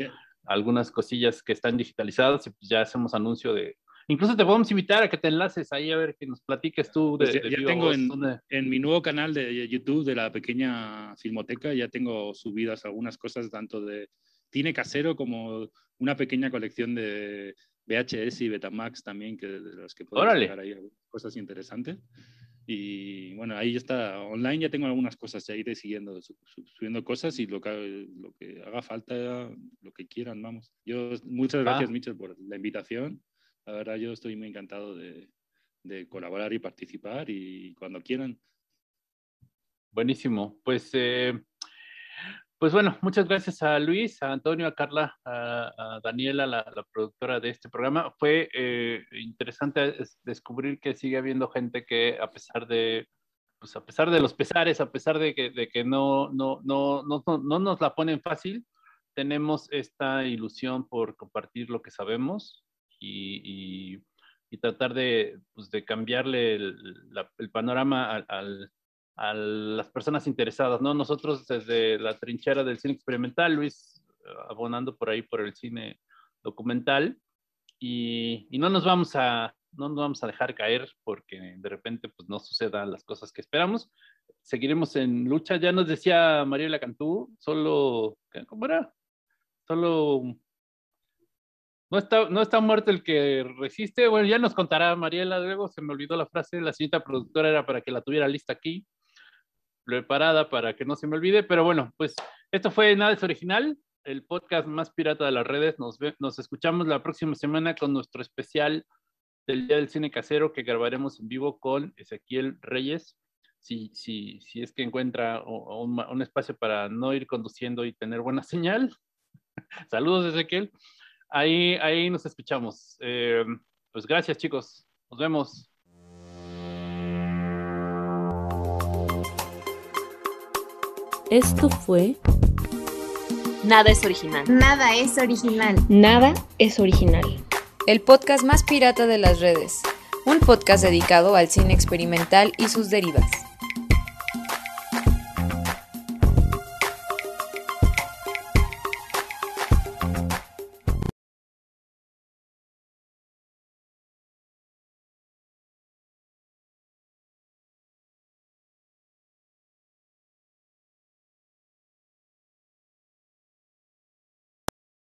algunas cosillas que están digitalizadas y ya hacemos anuncio de... Incluso te podemos invitar a que te enlaces ahí a ver que nos platiques tú de... Pues ya, tengo en, en, mi nuevo canal de YouTube de la pequeña filmoteca, ya tengo subidas algunas cosas tanto de cine casero como una pequeña colección de VHS y Betamax también, que de los que puedo sacar ahí cosas interesantes. Y bueno, ahí ya está online, ya tengo algunas cosas, ya iré siguiendo, subiendo cosas y lo que, lo que haga falta, lo que quieran, vamos. Yo, muchas gracias, Michel, por la invitación. La verdad, yo estoy muy encantado de, de colaborar y participar y cuando quieran. Buenísimo. Pues eh, pues bueno, muchas gracias a Luis, a Antonio, a Carla, a, Daniela, la, productora de este programa. Fue eh, interesante descubrir que sigue habiendo gente que a pesar de, pues a pesar de los pesares, a pesar de que, de que no, no, no, no, no nos la ponen fácil, tenemos esta ilusión por compartir lo que sabemos y, y, y tratar de, pues de cambiarle el, el panorama al a las personas interesadas, ¿no? Nosotros desde la trinchera del cine experimental, Luis abonando por ahí por el cine documental y, y, no nos vamos a no nos vamos a dejar caer porque de repente pues no sucedan las cosas que esperamos. Seguiremos en lucha. Ya nos decía Mariela Cantú, solo ¿cómo era? Solo no está, no está muerto el que resiste. Bueno, ya nos contará Mariela, luego se me olvidó la frase, la señorita productora era para que la tuviera lista aquí preparada para que no se me olvide, pero bueno, pues esto fue Nada es Original, el podcast más pirata de las redes. Nos, nos escuchamos la próxima semana con nuestro especial del Día del Cine Casero que grabaremos en vivo con Ezequiel Reyes si, si, si es que encuentra un, espacio para no ir conduciendo y tener buena señal. *laughs* Saludos, Ezequiel. Ahí, ahí nos escuchamos. Eh, pues gracias, chicos. Nos vemos. Esto fue Nada es original. Nada es original. Nada es original. El podcast más pirata de las redes. Un podcast dedicado al cine experimental y sus derivas.